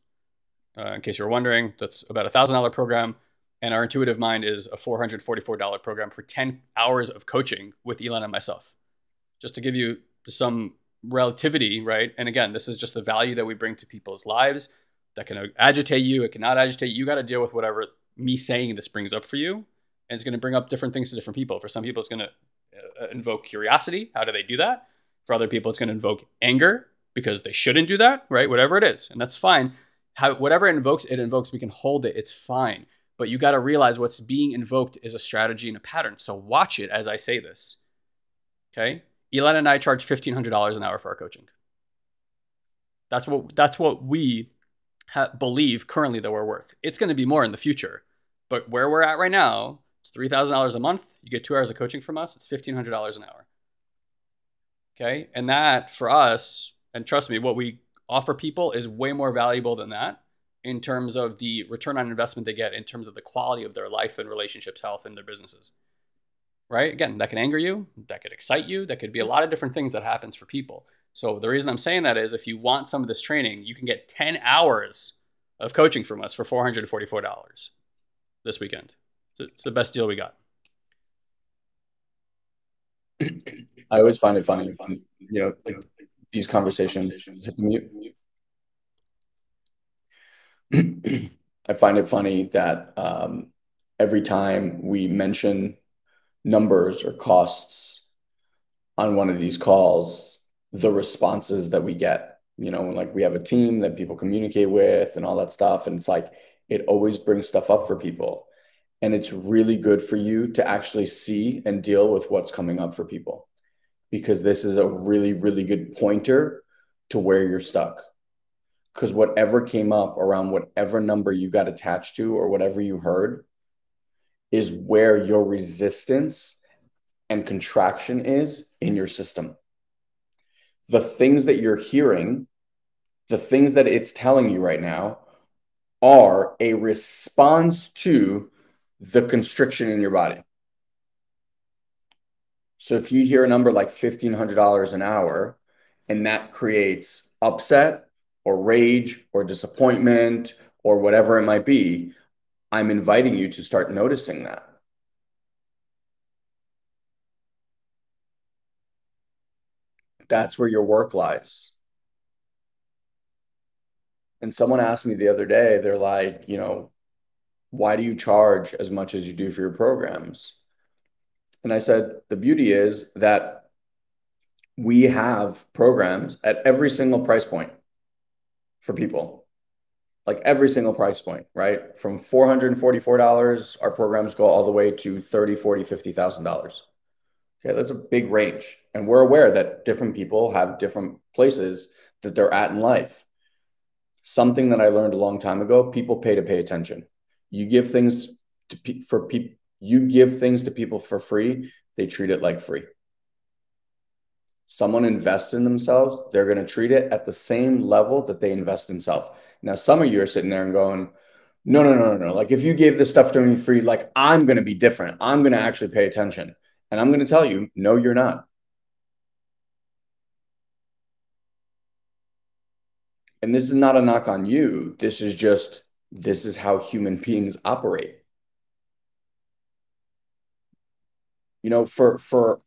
Uh, in case you're wondering, that's about a $1,000 program. And our intuitive mind is a $444 program for 10 hours of coaching with Ilan and myself. Just to give you some relativity, right? And again, this is just the value that we bring to people's lives that can agitate you. It cannot agitate you. You got to deal with whatever me saying this brings up for you. And it's going to bring up different things to different people. For some people, it's going to uh, invoke curiosity. How do they do that? For other people, it's going to invoke anger because they shouldn't do that, right? Whatever it is. And that's fine. How, whatever it invokes, it invokes. We can hold it. It's fine. But you got to realize what's being invoked is a strategy and a pattern. So watch it as I say this. Okay. Ilan and I charge $1,500 an hour for our coaching. That's what, that's what we ha- believe currently that we're worth. It's going to be more in the future, but where we're at right now, it's three thousand dollars a month. You get two hours of coaching from us. It's fifteen hundred dollars an hour. Okay, and that for us, and trust me, what we offer people is way more valuable than that in terms of the return on investment they get, in terms of the quality of their life and relationships, health, and their businesses. Right? Again, that can anger you, that could excite you, that could be a lot of different things that happens for people. So the reason I'm saying that is if you want some of this training, you can get 10 hours of coaching from us for $444 this weekend. It's the best deal we got. I always find it funny, you know, like these conversations. I find it funny that um, every time we mention numbers or costs on one of these calls, the responses that we get. You know, like we have a team that people communicate with and all that stuff. And it's like it always brings stuff up for people. And it's really good for you to actually see and deal with what's coming up for people because this is a really, really good pointer to where you're stuck. Because whatever came up around whatever number you got attached to or whatever you heard is where your resistance and contraction is in your system the things that you're hearing, the things that it's telling you right now are a response to the constriction in your body. So if you hear a number like $1,500 an hour and that creates upset or rage or disappointment or whatever it might be, I'm inviting you to start noticing that. That's where your work lies. And someone asked me the other day, they're like, you know, why do you charge as much as you do for your programs? And I said, the beauty is that we have programs at every single price point for people, like every single price point, right? From $444, our programs go all the way to $30, 40, $50,000. Okay, that's a big range. And we're aware that different people have different places that they're at in life. Something that I learned a long time ago, people pay to pay attention. You give things to pe- for people you give things to people for free, they treat it like free. Someone invests in themselves, they're going to treat it at the same level that they invest in self. Now, some of you are sitting there and going, no, no, no, no, no. Like if you gave this stuff to me free, like I'm going to be different. I'm going to actually pay attention. And I'm going to tell you, no, you're not. And this is not a knock on you. This is just, this is how human beings operate. You know, for, for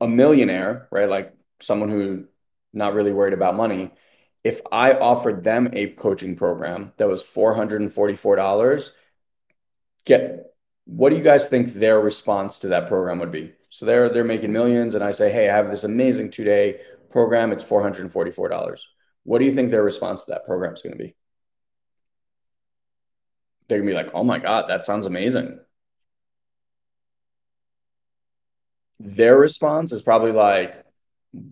a millionaire, right? Like someone who not really worried about money, if I offered them a coaching program that was $444, get what do you guys think their response to that program would be? So they're they're making millions, and I say, hey, I have this amazing two day program. It's four hundred and forty four dollars. What do you think their response to that program is going to be? They're gonna be like, oh my god, that sounds amazing. Their response is probably like,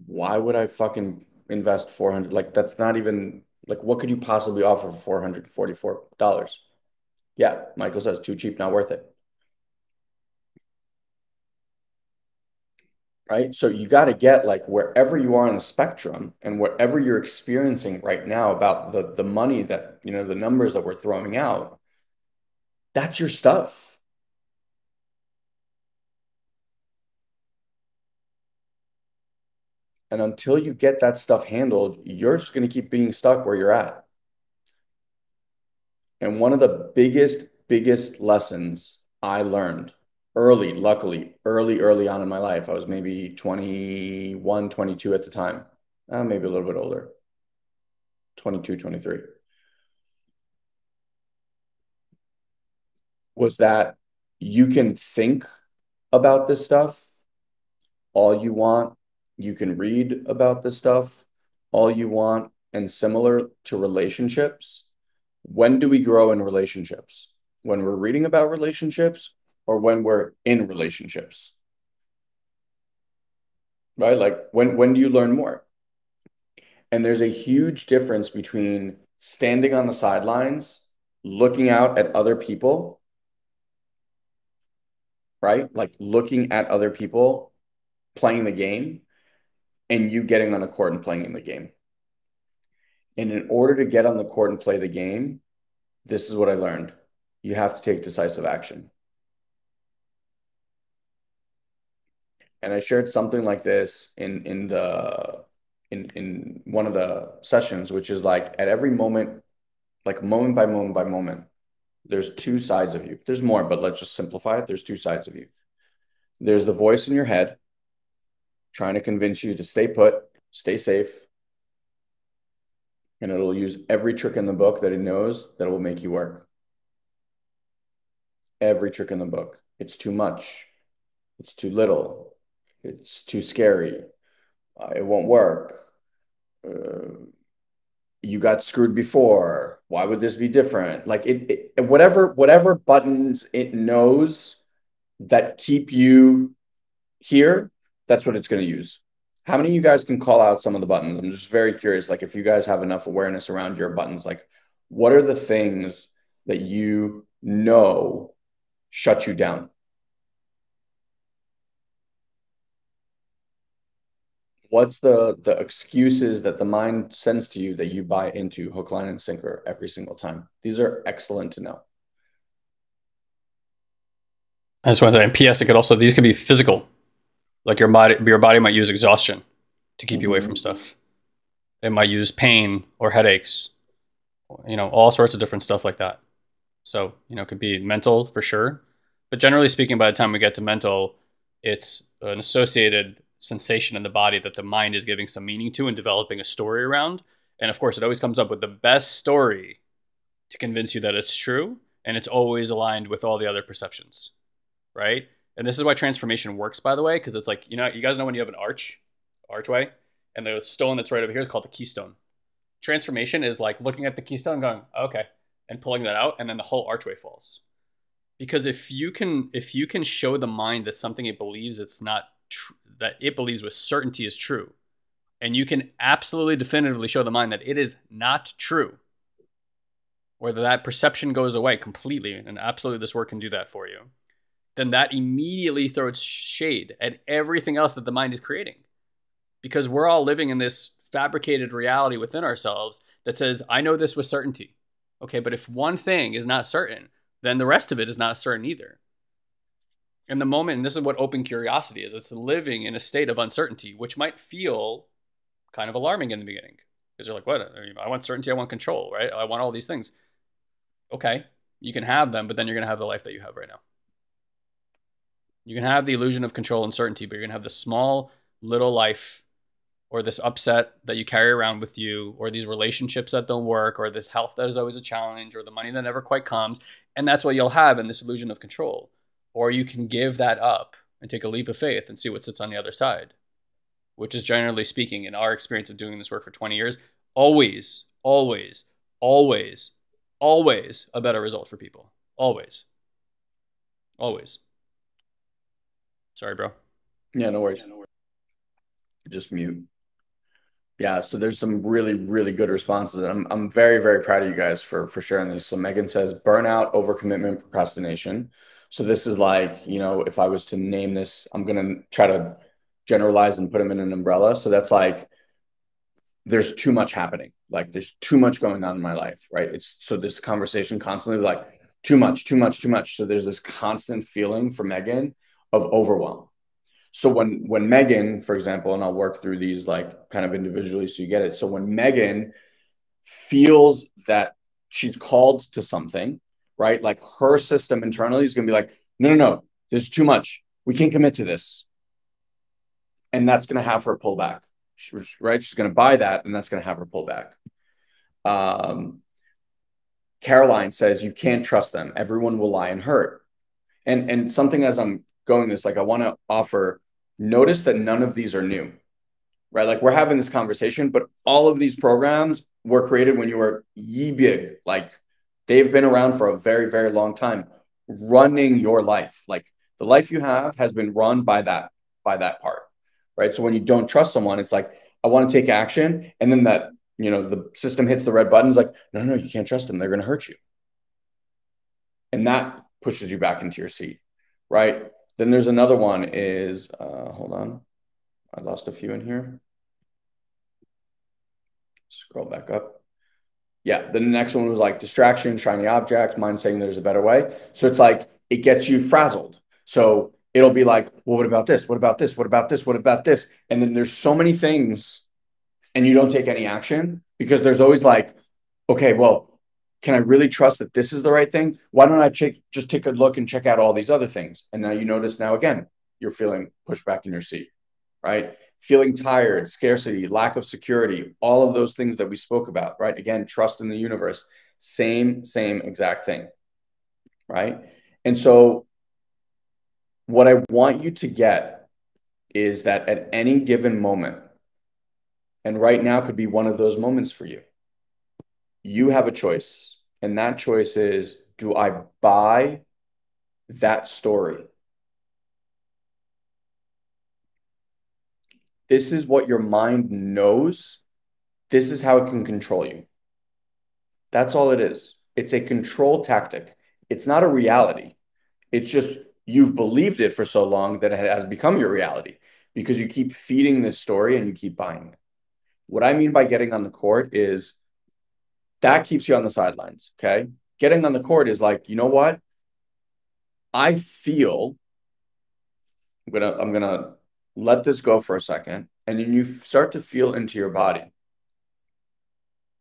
why would I fucking invest 400 like that's not even like what could you possibly offer for $444 yeah michael says too cheap not worth it right? So you got to get like wherever you are on the spectrum and whatever you're experiencing right now about the the money that you know the numbers that we're throwing out. That's your stuff. And until you get that stuff handled, you're just going to keep being stuck where you're at. And one of the biggest, biggest lessons I learned early, luckily, early, early on in my life. I was maybe 21, 22 at the time, uh, maybe a little bit older, 22, 23. Was that you can think about this stuff all you want. You can read about this stuff all you want. And similar to relationships, when do we grow in relationships? When we're reading about relationships or when we're in relationships right like when when do you learn more and there's a huge difference between standing on the sidelines looking out at other people right like looking at other people playing the game and you getting on a court and playing in the game and in order to get on the court and play the game this is what i learned you have to take decisive action and I shared something like this in in the in in one of the sessions, which is like at every moment, like moment by moment by moment, there's two sides of you. There's more, but let's just simplify it. There's two sides of you. There's the voice in your head trying to convince you to stay put, stay safe, and it'll use every trick in the book that it knows that it will make you work. Every trick in the book. It's too much. It's too little it's too scary. Uh, it won't work. Uh, you got screwed before. Why would this be different? Like it, it, whatever whatever buttons it knows that keep you here, that's what it's going to use. How many of you guys can call out some of the buttons? I'm just very curious. Like if you guys have enough awareness around your buttons, like what are the things that you know shut you down? what's the the excuses that the mind sends to you that you buy into hook line and sinker every single time these are excellent to know i just want to say and ps it could also these could be physical like your body your body might use exhaustion to keep mm-hmm. you away from mm-hmm. stuff it might use pain or headaches you know all sorts of different stuff like that so you know it could be mental for sure but generally speaking by the time we get to mental it's an associated sensation in the body that the mind is giving some meaning to and developing a story around. And of course, it always comes up with the best story to convince you that it's true. And it's always aligned with all the other perceptions, right? And this is why transformation works, by the way, because it's like, you know, you guys know when you have an arch, archway, and the stone that's right over here is called the keystone. Transformation is like looking at the keystone going, okay, and pulling that out, and then the whole archway falls. Because if you can if you can show the mind that something it believes it's not tr- that it believes with certainty is true, and you can absolutely definitively show the mind that it is not true, whether that perception goes away completely, and absolutely this work can do that for you, then that immediately throws shade at everything else that the mind is creating. Because we're all living in this fabricated reality within ourselves that says, I know this with certainty. Okay, but if one thing is not certain, then the rest of it is not certain either. And the moment, and this is what open curiosity is, it's living in a state of uncertainty, which might feel kind of alarming in the beginning. Because you're like, what? I want certainty, I want control, right? I want all these things. Okay, you can have them, but then you're going to have the life that you have right now. You can have the illusion of control and certainty, but you're going to have the small little life or this upset that you carry around with you, or these relationships that don't work, or this health that is always a challenge, or the money that never quite comes. And that's what you'll have in this illusion of control. Or you can give that up and take a leap of faith and see what sits on the other side, which is generally speaking, in our experience of doing this work for 20 years, always, always, always, always a better result for people. Always. Always. Sorry, bro. Yeah, no worries. Just mute. Yeah, so there's some really, really good responses. I'm I'm very, very proud of you guys for for sharing these. So Megan says burnout, overcommitment, procrastination. So this is like, you know, if I was to name this, I'm gonna try to generalize and put them in an umbrella. So that's like there's too much happening. Like there's too much going on in my life, right? It's so this conversation constantly like too much, too much, too much. So there's this constant feeling for Megan of overwhelm. So when when Megan, for example, and I'll work through these like kind of individually so you get it. So when Megan feels that she's called to something, right? Like her system internally is going to be like, no, no, no, there's too much. We can't commit to this. And that's going to have her pull back, right? She's going to buy that, and that's going to have her pull back. Um, Caroline says you can't trust them. Everyone will lie and hurt. And and something as I'm going this like i want to offer notice that none of these are new right? Like we're having this conversation but all of these programs were created when you were ye big. Like they've been around for a very very long time running your life. Like the life you have has been run by that by that part right? So when you don't trust someone it's like i want to take action and then that you know the system hits the red buttons like no no you can't trust them. They're going to hurt you. And that pushes you back into your seat right then there's another one is, uh, hold on. I lost a few in here. Scroll back up. Yeah, the next one was like distraction, shiny objects, mind saying there's a better way. So it's like it gets you frazzled. So it'll be like, well, what about this? What about this? What about this? What about this? And then there's so many things and you don't take any action because there's always like, okay, well, can I really trust that this is the right thing? Why don't I just take a look and check out all these other things? And now you notice now again, you're feeling pushed back in your seat, right? Feeling tired, scarcity, lack of security, all of those things that we spoke about, right? Again, trust in the universe, same, same exact thing, right? And so, what I want you to get is that at any given moment, and right now could be one of those moments for you you have a choice. And that choice is do I buy that story? This is what your mind knows. This is how it can control you. That's all it is. It's a control tactic. It's not a reality. It's just you've believed it for so long that it has become your reality because you keep feeding this story and you keep buying it. What I mean by getting on the court is that keeps you on the sidelines. Okay. Getting on the court is like, you know what? I feel I'm gonna I'm gonna let this go for a second. And then you start to feel into your body.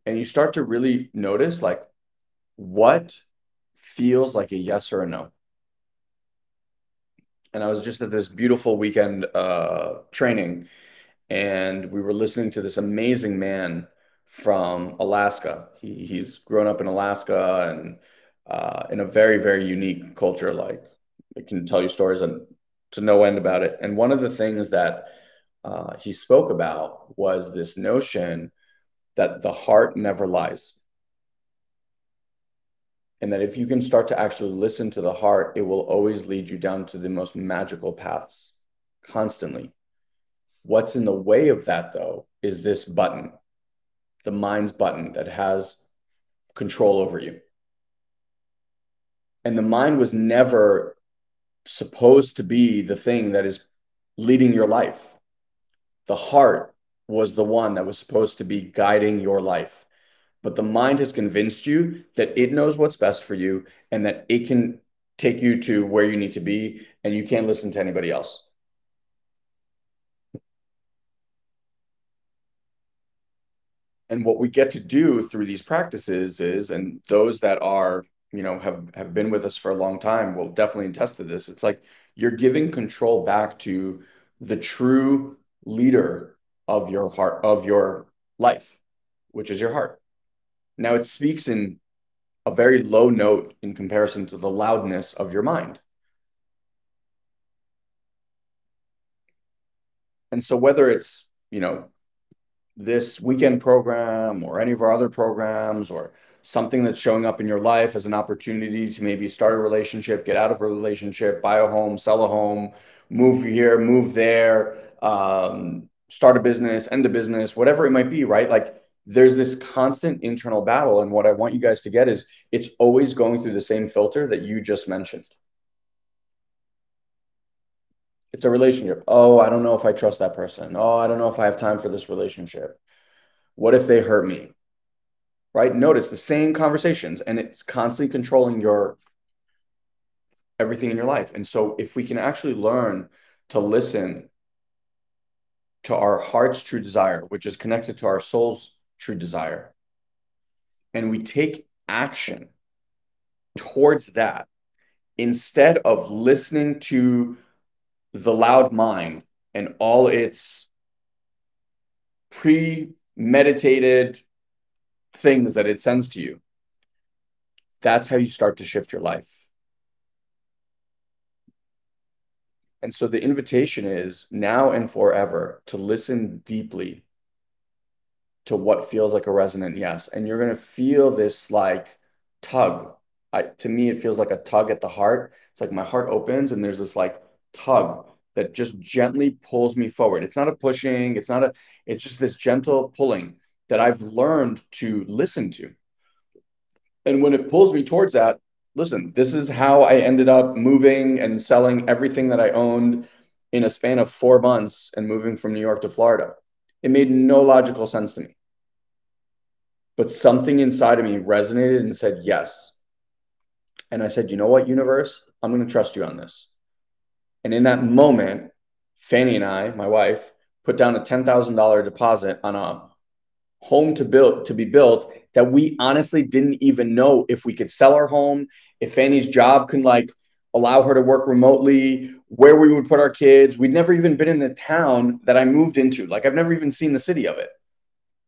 And you start to really notice like what feels like a yes or a no. And I was just at this beautiful weekend uh, training, and we were listening to this amazing man from Alaska. He, he's grown up in Alaska and uh, in a very, very unique culture. Like I can tell you stories and to no end about it. And one of the things that uh, he spoke about was this notion that the heart never lies. And that if you can start to actually listen to the heart, it will always lead you down to the most magical paths constantly. What's in the way of that, though, is this button, the mind's button that has control over you. And the mind was never supposed to be the thing that is leading your life. The heart was the one that was supposed to be guiding your life. But the mind has convinced you that it knows what's best for you and that it can take you to where you need to be and you can't listen to anybody else. And what we get to do through these practices is, and those that are, you know, have have been with us for a long time will definitely attest to this. It's like you're giving control back to the true leader of your heart, of your life, which is your heart. Now it speaks in a very low note in comparison to the loudness of your mind. And so whether it's, you know, this weekend program or any of our other programs or something that's showing up in your life as an opportunity to maybe start a relationship, get out of a relationship, buy a home, sell a home, move here, move there, um, start a business, end a business, whatever it might be, right? Like there's this constant internal battle. And what I want you guys to get is it's always going through the same filter that you just mentioned. It's a relationship. Oh, I don't know if I trust that person. Oh, I don't know if I have time for this relationship. What if they hurt me? Right? Notice the same conversations and it's constantly controlling your everything in your life. And so if we can actually learn to listen to our heart's true desire, which is connected to our soul's true desire, and we take action towards that instead of listening to the loud mind and all its premeditated things that it sends to you, that's how you start to shift your life. And so the invitation is now and forever to listen deeply to what feels like a resonant yes. And you're going to feel this like tug. I, to me, it feels like a tug at the heart. It's like my heart opens and there's this like tug that just gently pulls me forward. It's not a pushing, it's not a, it's just this gentle pulling that I've learned to listen to. And when it pulls me towards that, listen, this is how I ended up moving and selling everything that I owned in a span of four months and moving from New York to Florida. It made no logical sense to me. But something inside of me resonated and said, yes. And I said, you know what, universe? I'm going to trust you on this. And in that moment, Fanny and I, my wife, put down a $10,000 deposit on a home to build to be built that we honestly didn't even know if we could sell our home, if Fanny's job can like allow her to work remotely, where we would put our kids. We'd never even been in the town that I moved into. Like I've never even seen the city of it.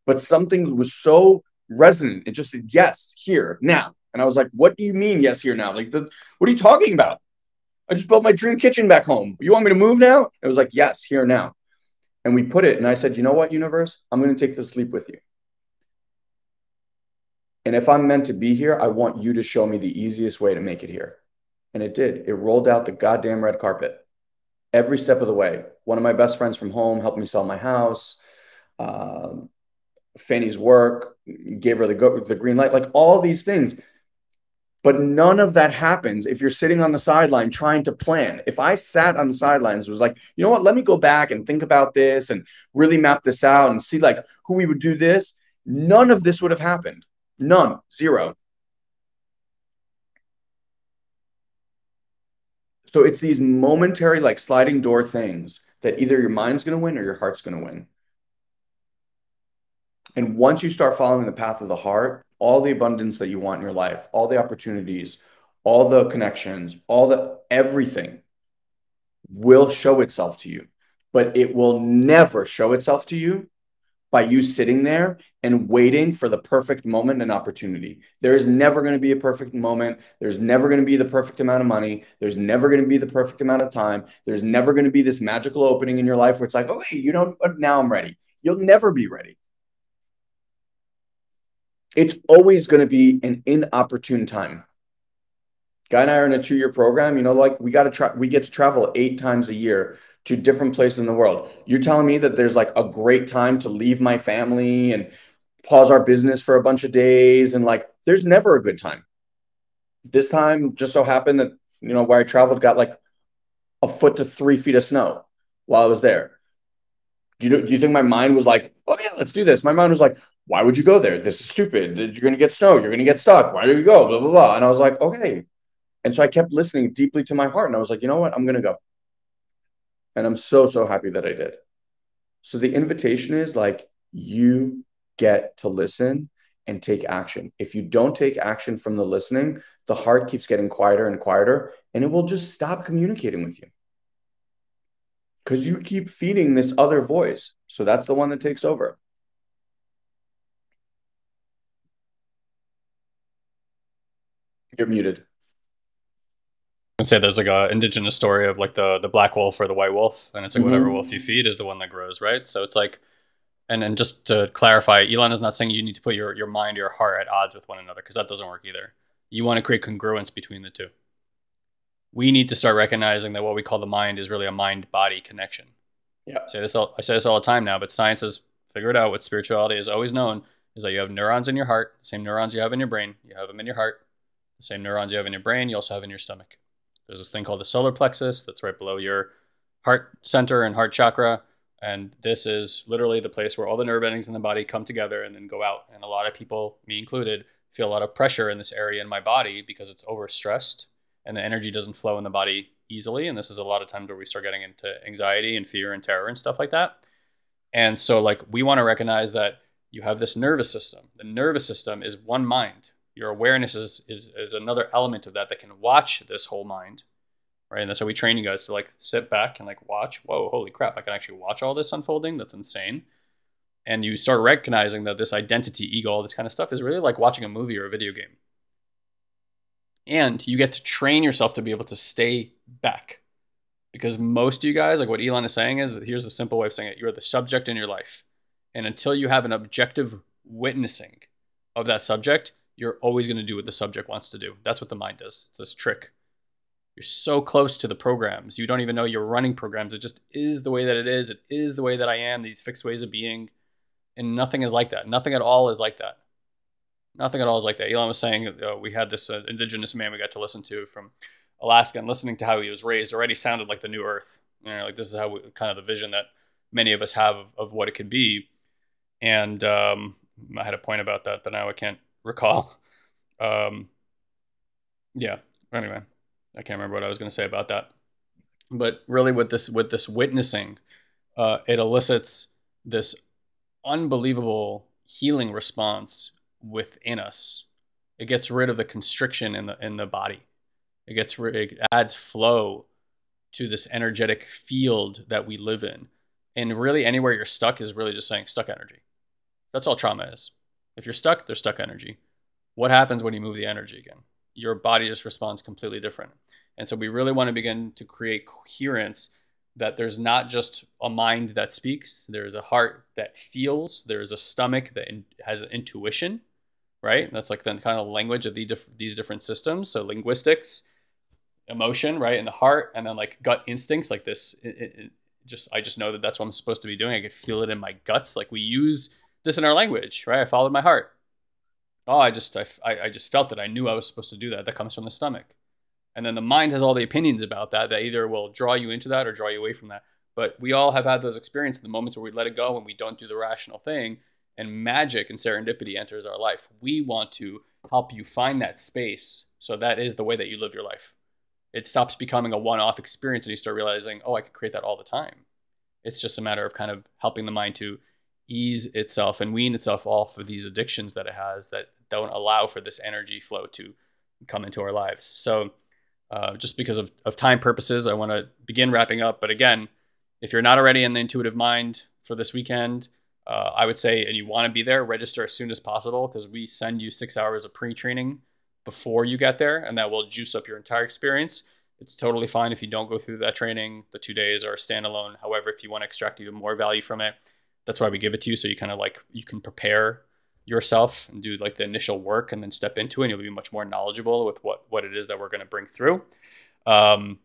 But something was so resonant. It just said, yes, here, now. And I was like, what do you mean, yes, here, now? Like, the, what are you talking about? I just built my dream kitchen back home. You want me to move now? It was like, yes, here now. And we put it, and I said, you know what, universe? I'm going to take this leap with you. And if I'm meant to be here, I want you to show me the easiest way to make it here. And it did. It rolled out the goddamn red carpet every step of the way. One of my best friends from home helped me sell my house. Um, Fanny's work gave her the, go- the green light, like all these things. But none of that happens if you're sitting on the sideline trying to plan. If I sat on the sidelines, was like, you know what, let me go back and think about this and really map this out and see like who we would do this, none of this would have happened. None, zero. So it's these momentary, like sliding door things that either your mind's going to win or your heart's going to win. And once you start following the path of the heart, all the abundance that you want in your life, all the opportunities, all the connections, all the everything will show itself to you. But it will never show itself to you by you sitting there and waiting for the perfect moment and opportunity. There is never going to be a perfect moment. There's never going to be the perfect amount of money. There's never going to be the perfect amount of time. There's never going to be this magical opening in your life where it's like, oh, hey, you know, now I'm ready. You'll never be ready. It's always going to be an inopportune time. Guy and I are in a two year program. You know, like we got to try, we get to travel eight times a year to different places in the world. You're telling me that there's like a great time to leave my family and pause our business for a bunch of days and like there's never a good time. This time just so happened that you know where I traveled got like a foot to three feet of snow while I was there. Do you, do you think my mind was like, oh yeah, let's do this? My mind was like, why would you go there? This is stupid. You're going to get snow. You're going to get stuck. Why do you go? Blah, blah, blah. And I was like, okay. And so I kept listening deeply to my heart. And I was like, you know what? I'm going to go. And I'm so, so happy that I did. So the invitation is like, you get to listen and take action. If you don't take action from the listening, the heart keeps getting quieter and quieter, and it will just stop communicating with you because you keep feeding this other voice. So that's the one that takes over. You're muted say there's like a indigenous story of like the the black wolf or the white wolf, and it's like mm-hmm. whatever wolf you feed is the one that grows, right? So it's like, and and just to clarify, Ilan is not saying you need to put your your mind, your heart at odds with one another because that doesn't work either. You want to create congruence between the two. We need to start recognizing that what we call the mind is really a mind body connection. Yeah. I say this all, I say this all the time now, but science has figured out what spirituality has always known is that you have neurons in your heart, same neurons you have in your brain, you have them in your heart, the same neurons you have in your brain, you also have in your stomach. There's this thing called the solar plexus that's right below your heart center and heart chakra. And this is literally the place where all the nerve endings in the body come together and then go out. And a lot of people, me included, feel a lot of pressure in this area in my body because it's overstressed and the energy doesn't flow in the body easily. And this is a lot of times where we start getting into anxiety and fear and terror and stuff like that. And so, like, we want to recognize that you have this nervous system. The nervous system is one mind your awareness is, is is another element of that that can watch this whole mind right? And that's how we train you guys to like sit back and like watch whoa holy crap i can actually watch all this unfolding? That's insane. And you start recognizing that this identity ego all this kind of stuff is really like watching a movie or a video game. And you get to train yourself to be able to stay back. Because most of you guys like what Ilan is saying is here's a simple way of saying it you're the subject in your life. And until you have an objective witnessing of that subject you're always going to do what the subject wants to do. That's what the mind does. It's this trick. You're so close to the programs. You don't even know you're running programs. It just is the way that it is. It is the way that I am, these fixed ways of being. And nothing is like that. Nothing at all is like that. Nothing at all is like that. Ilan was saying uh, we had this uh, indigenous man we got to listen to from Alaska, and listening to how he was raised already sounded like the new Earth. You know, like this is how we, kind of the vision that many of us have of, of what it could be. And um, I had a point about that that now I can't recall. Um, yeah. Anyway, I can't remember what I was going to say about that. But really, with this with this witnessing, uh, it elicits this unbelievable healing response within us. It gets rid of the constriction in the in the body. It gets it adds flow to this energetic field that we live in. And really, anywhere you're stuck is really just saying stuck energy. That's all trauma is. If you're stuck, there's stuck energy. What happens when you move the energy again? Your body just responds completely different. And so we really want to begin to create coherence that there's not just a mind that speaks, there's a heart that feels, there's a stomach that in, has intuition, right? That's like the kind of language of the diff- these different systems. So linguistics, emotion, right, in the heart, and then like gut instincts, like this. It, it, just I just know that that's what I'm supposed to be doing. I could feel it in my guts. Like we use this in our language, right? I followed my heart. Oh, I just I, I just felt it. I knew I was supposed to do that. That comes from the stomach. And then the mind has all the opinions about that that either will draw you into that or draw you away from that. But we all have had those experiences, the moments where we let it go and we don't do the rational thing, and magic and serendipity enters our life. We want to help you find that space so that is the way that you live your life. It stops becoming a one off experience and you start realizing, oh, I could create that all the time. It's just a matter of kind of helping the mind to ease itself and wean itself off of these addictions that it has that don't allow for this energy flow to come into our lives. So, uh, just because of, of time purposes, I want to begin wrapping up. But again, if you're not already in the intuitive mind for this weekend, uh, I would say, and you want to be there, register as soon as possible because we send you six hours of pre training before you get there, and that will juice up your entire experience. It's totally fine if you don't go through that training, the two days or standalone. However, if you want to extract even more value from it, that's why we give it to you. So you kind of like, you can prepare yourself and do like the initial work and then step into it and you'll be much more knowledgeable with what, what it is that we're going to bring through. Um,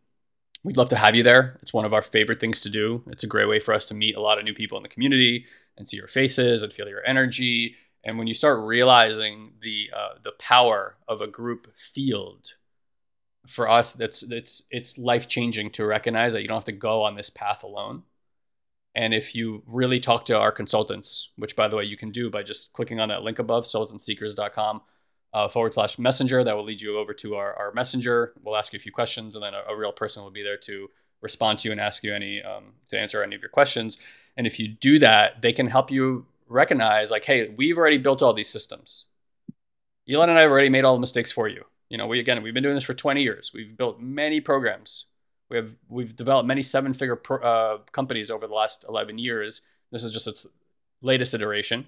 we'd love to have you there. It's one of our favorite things to do. It's a great way for us to meet a lot of new people in the community and see your faces and feel your energy. And when you start realizing the uh, the power of a group field for us that's it's it's life changing to recognize that you don't have to go on this path alone and if you really talk to our consultants which by the way you can do by just clicking on that link above soulsandseekers.com uh, forward slash messenger. That will lead you over to our, our messenger. We'll ask you a few questions and then a, a real person will be there to respond to you and ask you any um, to answer any of your questions. And if you do that they can help you recognize like hey we've already built all these systems. Ilan and i have already made all the mistakes for you. You know, we again we've been doing this for 20 years. We've built many programs. We have we've developed many seven-figure uh, companies over the last 11 years. This is just its latest iteration,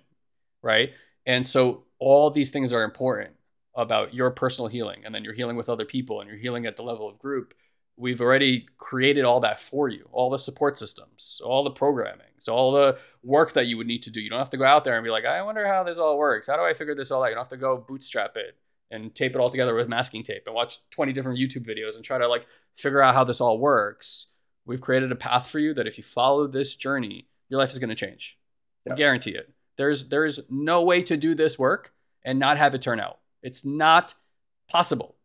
right? And so all these things are important about your personal healing, and then you're healing with other people, and you're healing at the level of group. We've already created all that for you, all the support systems, all the programming, so all the work that you would need to do. You don't have to go out there and be like, I wonder how this all works. How do I figure this all out? You don't have to go bootstrap it and tape it all together with masking tape and watch 20 different YouTube videos and try to like figure out how this all works. We've created a path for you that if you follow this journey, your life is going to change. I guarantee it. There's there's no way to do this work and not have it turn out. It's not possible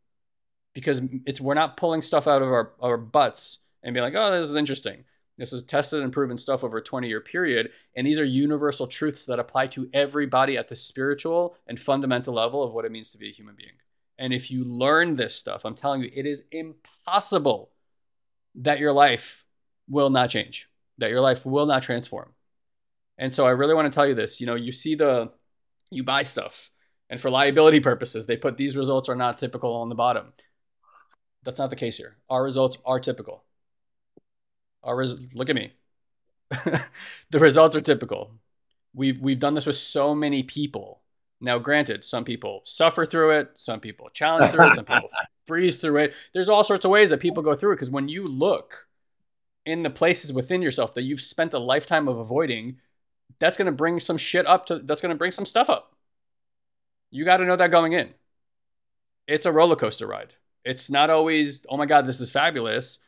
because it's we're not pulling stuff out of our, our butts and be like, oh, this is interesting. This is tested and proven stuff over a 20 year period. And these are universal truths that apply to everybody at the spiritual and fundamental level of what it means to be a human being. And if you learn this stuff, I'm telling you, it is impossible that your life will not change, that your life will not transform. And so I really want to tell you this. You know, you see the, you buy stuff, and for liability purposes, they put these results are not typical on the bottom. That's not the case here. Our results are typical. Our res- look at me. the results are typical. We've we've done this with so many people. Now, granted, some people suffer through it, some people challenge through it, some people breeze through it. There's all sorts of ways that people go through it because when you look in the places within yourself that you've spent a lifetime of avoiding, that's going to bring some shit up to that's going to bring some stuff up. You got to know that going in. It's a roller coaster ride. It's not always, oh my God, this is fabulous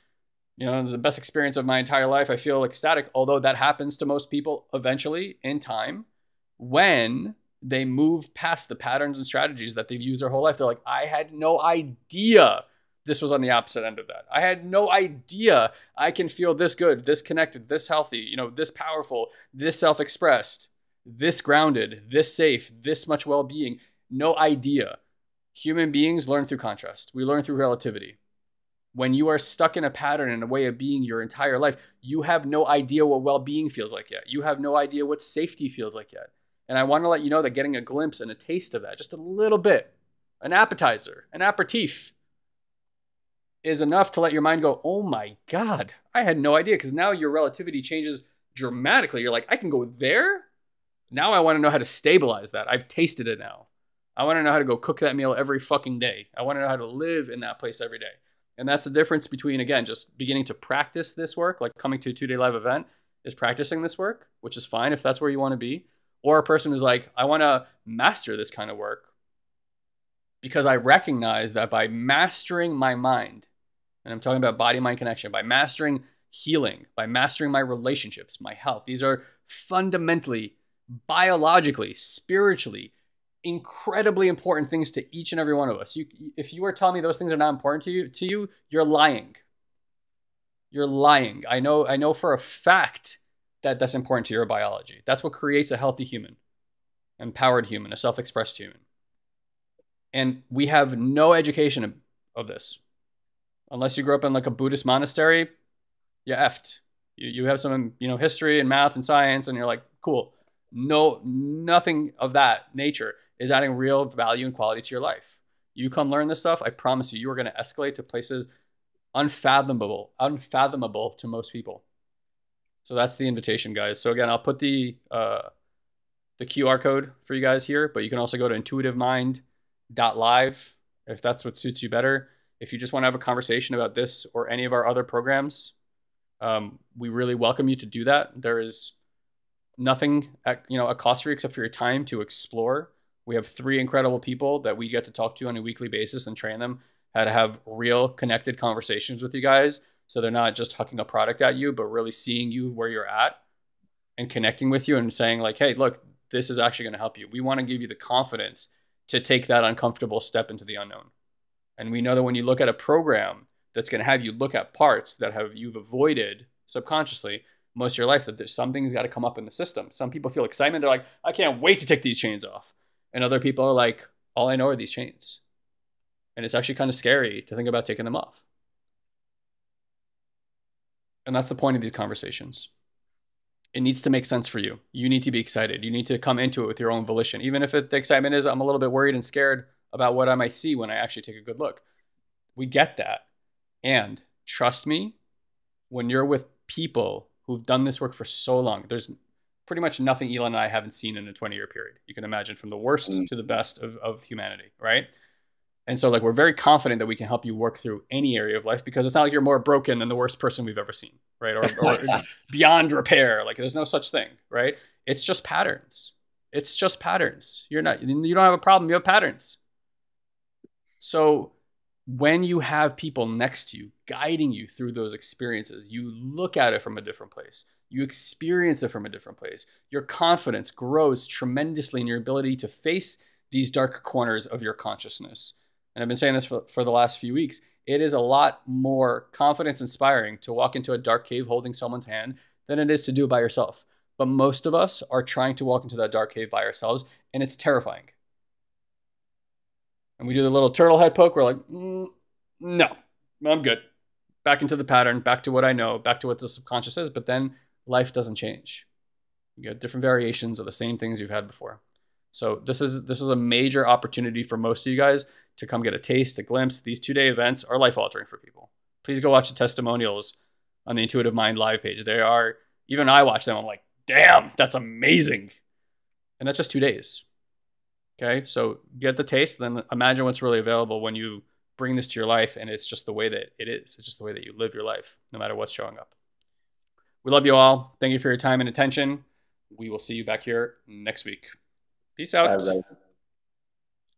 you know, the best experience of my entire life. I feel ecstatic, although that happens to most people eventually in time when they move past the patterns and strategies that they've used their whole life. They're like, I had no idea this was on the opposite end of that. I had no idea I can feel this good, this connected, this healthy, you know, this powerful, this self expressed, this grounded, this safe, this much well being. No idea. Human beings learn through contrast, we learn through relativity when you are stuck in a pattern and a way of being your entire life, you have no idea what well being feels like yet. You have no idea what safety feels like yet. And I want to let you know that getting a glimpse and a taste of that, just a little bit, an appetizer, an aperitif, is enough to let your mind go, oh my God, I had no idea. Because now your relativity changes dramatically. You're like, I can go there. Now I want to know how to stabilize that. I've tasted it now. I want to know how to go cook that meal every fucking day. I want to know how to live in that place every day. And that's the difference between, again, just beginning to practice this work, like coming to a two day live event is practicing this work, which is fine if that's where you want to be. Or a person who's like, I want to master this kind of work because I recognize that by mastering my mind, and I'm talking about body mind connection, by mastering healing, by mastering my relationships, my health, these are fundamentally, biologically, spiritually, incredibly important things to each and every one of us. You, if you are telling me those things are not important to you, to you, you're lying. You're lying. I know. I know for a fact that that's important to your biology. That's what creates a healthy human, empowered human, a self-expressed human. And we have no education of, of this, unless you grew up in like a Buddhist monastery. You're effed. You, you have some you know history and math and science, and you're like, cool. No, nothing of that nature is adding real value and quality to your life. You come learn this stuff, I promise you, you are going to escalate to places unfathomable, unfathomable to most people. So that's the invitation, guys. So again, I'll put the uh, the QR code for you guys here, but you can also go to intuitivemind.live if that's what suits you better. If you just want to have a conversation about this or any of our other programs, um, we really welcome you to do that. There is nothing at you know a cost for you except for your time to explore. We have three incredible people that we get to talk to on a weekly basis and train them how to have real connected conversations with you guys. So they're not just hucking a product at you, but really seeing you where you're at and connecting with you and saying like, hey, look, this is actually going to help you. We want to give you the confidence to take that uncomfortable step into the unknown. And we know that when you look at a program that's going to have you look at parts that have you've avoided subconsciously most of your life, that there's something's got to come up in the system. Some people feel excitement. They're like, I can't wait to take these chains off. And other people are like, all I know are these chains. And it's actually kind of scary to think about taking them off. And that's the point of these conversations it needs to make sense for you. You need to be excited. You need to come into it with your own volition. Even if it, the excitement is, I'm a little bit worried and scared about what I might see when I actually take a good look. We get that. And trust me, when you're with people who've done this work for so long, there's pretty much nothing Ilan and I haven't seen in a 20 year period. You can imagine from the worst mm. to the best of, of humanity, right? And so, like, we're very confident that we can help you work through any area of life because it's not like you're more broken than the worst person we've ever seen, right? Or, or beyond repair. Like, there's no such thing, right? It's just patterns. It's just patterns. You're not, you don't have a problem. You have patterns. So, when you have people next to you guiding you through those experiences, you look at it from a different place. You experience it from a different place. Your confidence grows tremendously in your ability to face these dark corners of your consciousness and I've been saying this for, for the last few weeks, it is a lot more confidence inspiring to walk into a dark cave holding someone's hand than it is to do it by yourself. But most of us are trying to walk into that dark cave by ourselves, and it's terrifying. And we do the little turtle head poke. We're like, mm, no, I'm good. Back into the pattern, back to what I know, back to what the subconscious is. But then life doesn't change. You get different variations of the same things you've had before. So this is this is a major opportunity for most of you guys to come get a taste, a glimpse. These two day events are life altering for people. Please go watch the testimonials on the Intuitive Mind live page. They are even I watch them. I'm like, damn, that's amazing, and that's just two days. Okay, so get the taste, then imagine what's really available when you bring this to your life, and it's just the way that it is. It's just the way that you live your life, no matter what's showing up. We love you all. Thank you for your time and attention. We will see you back here next week. Peace out.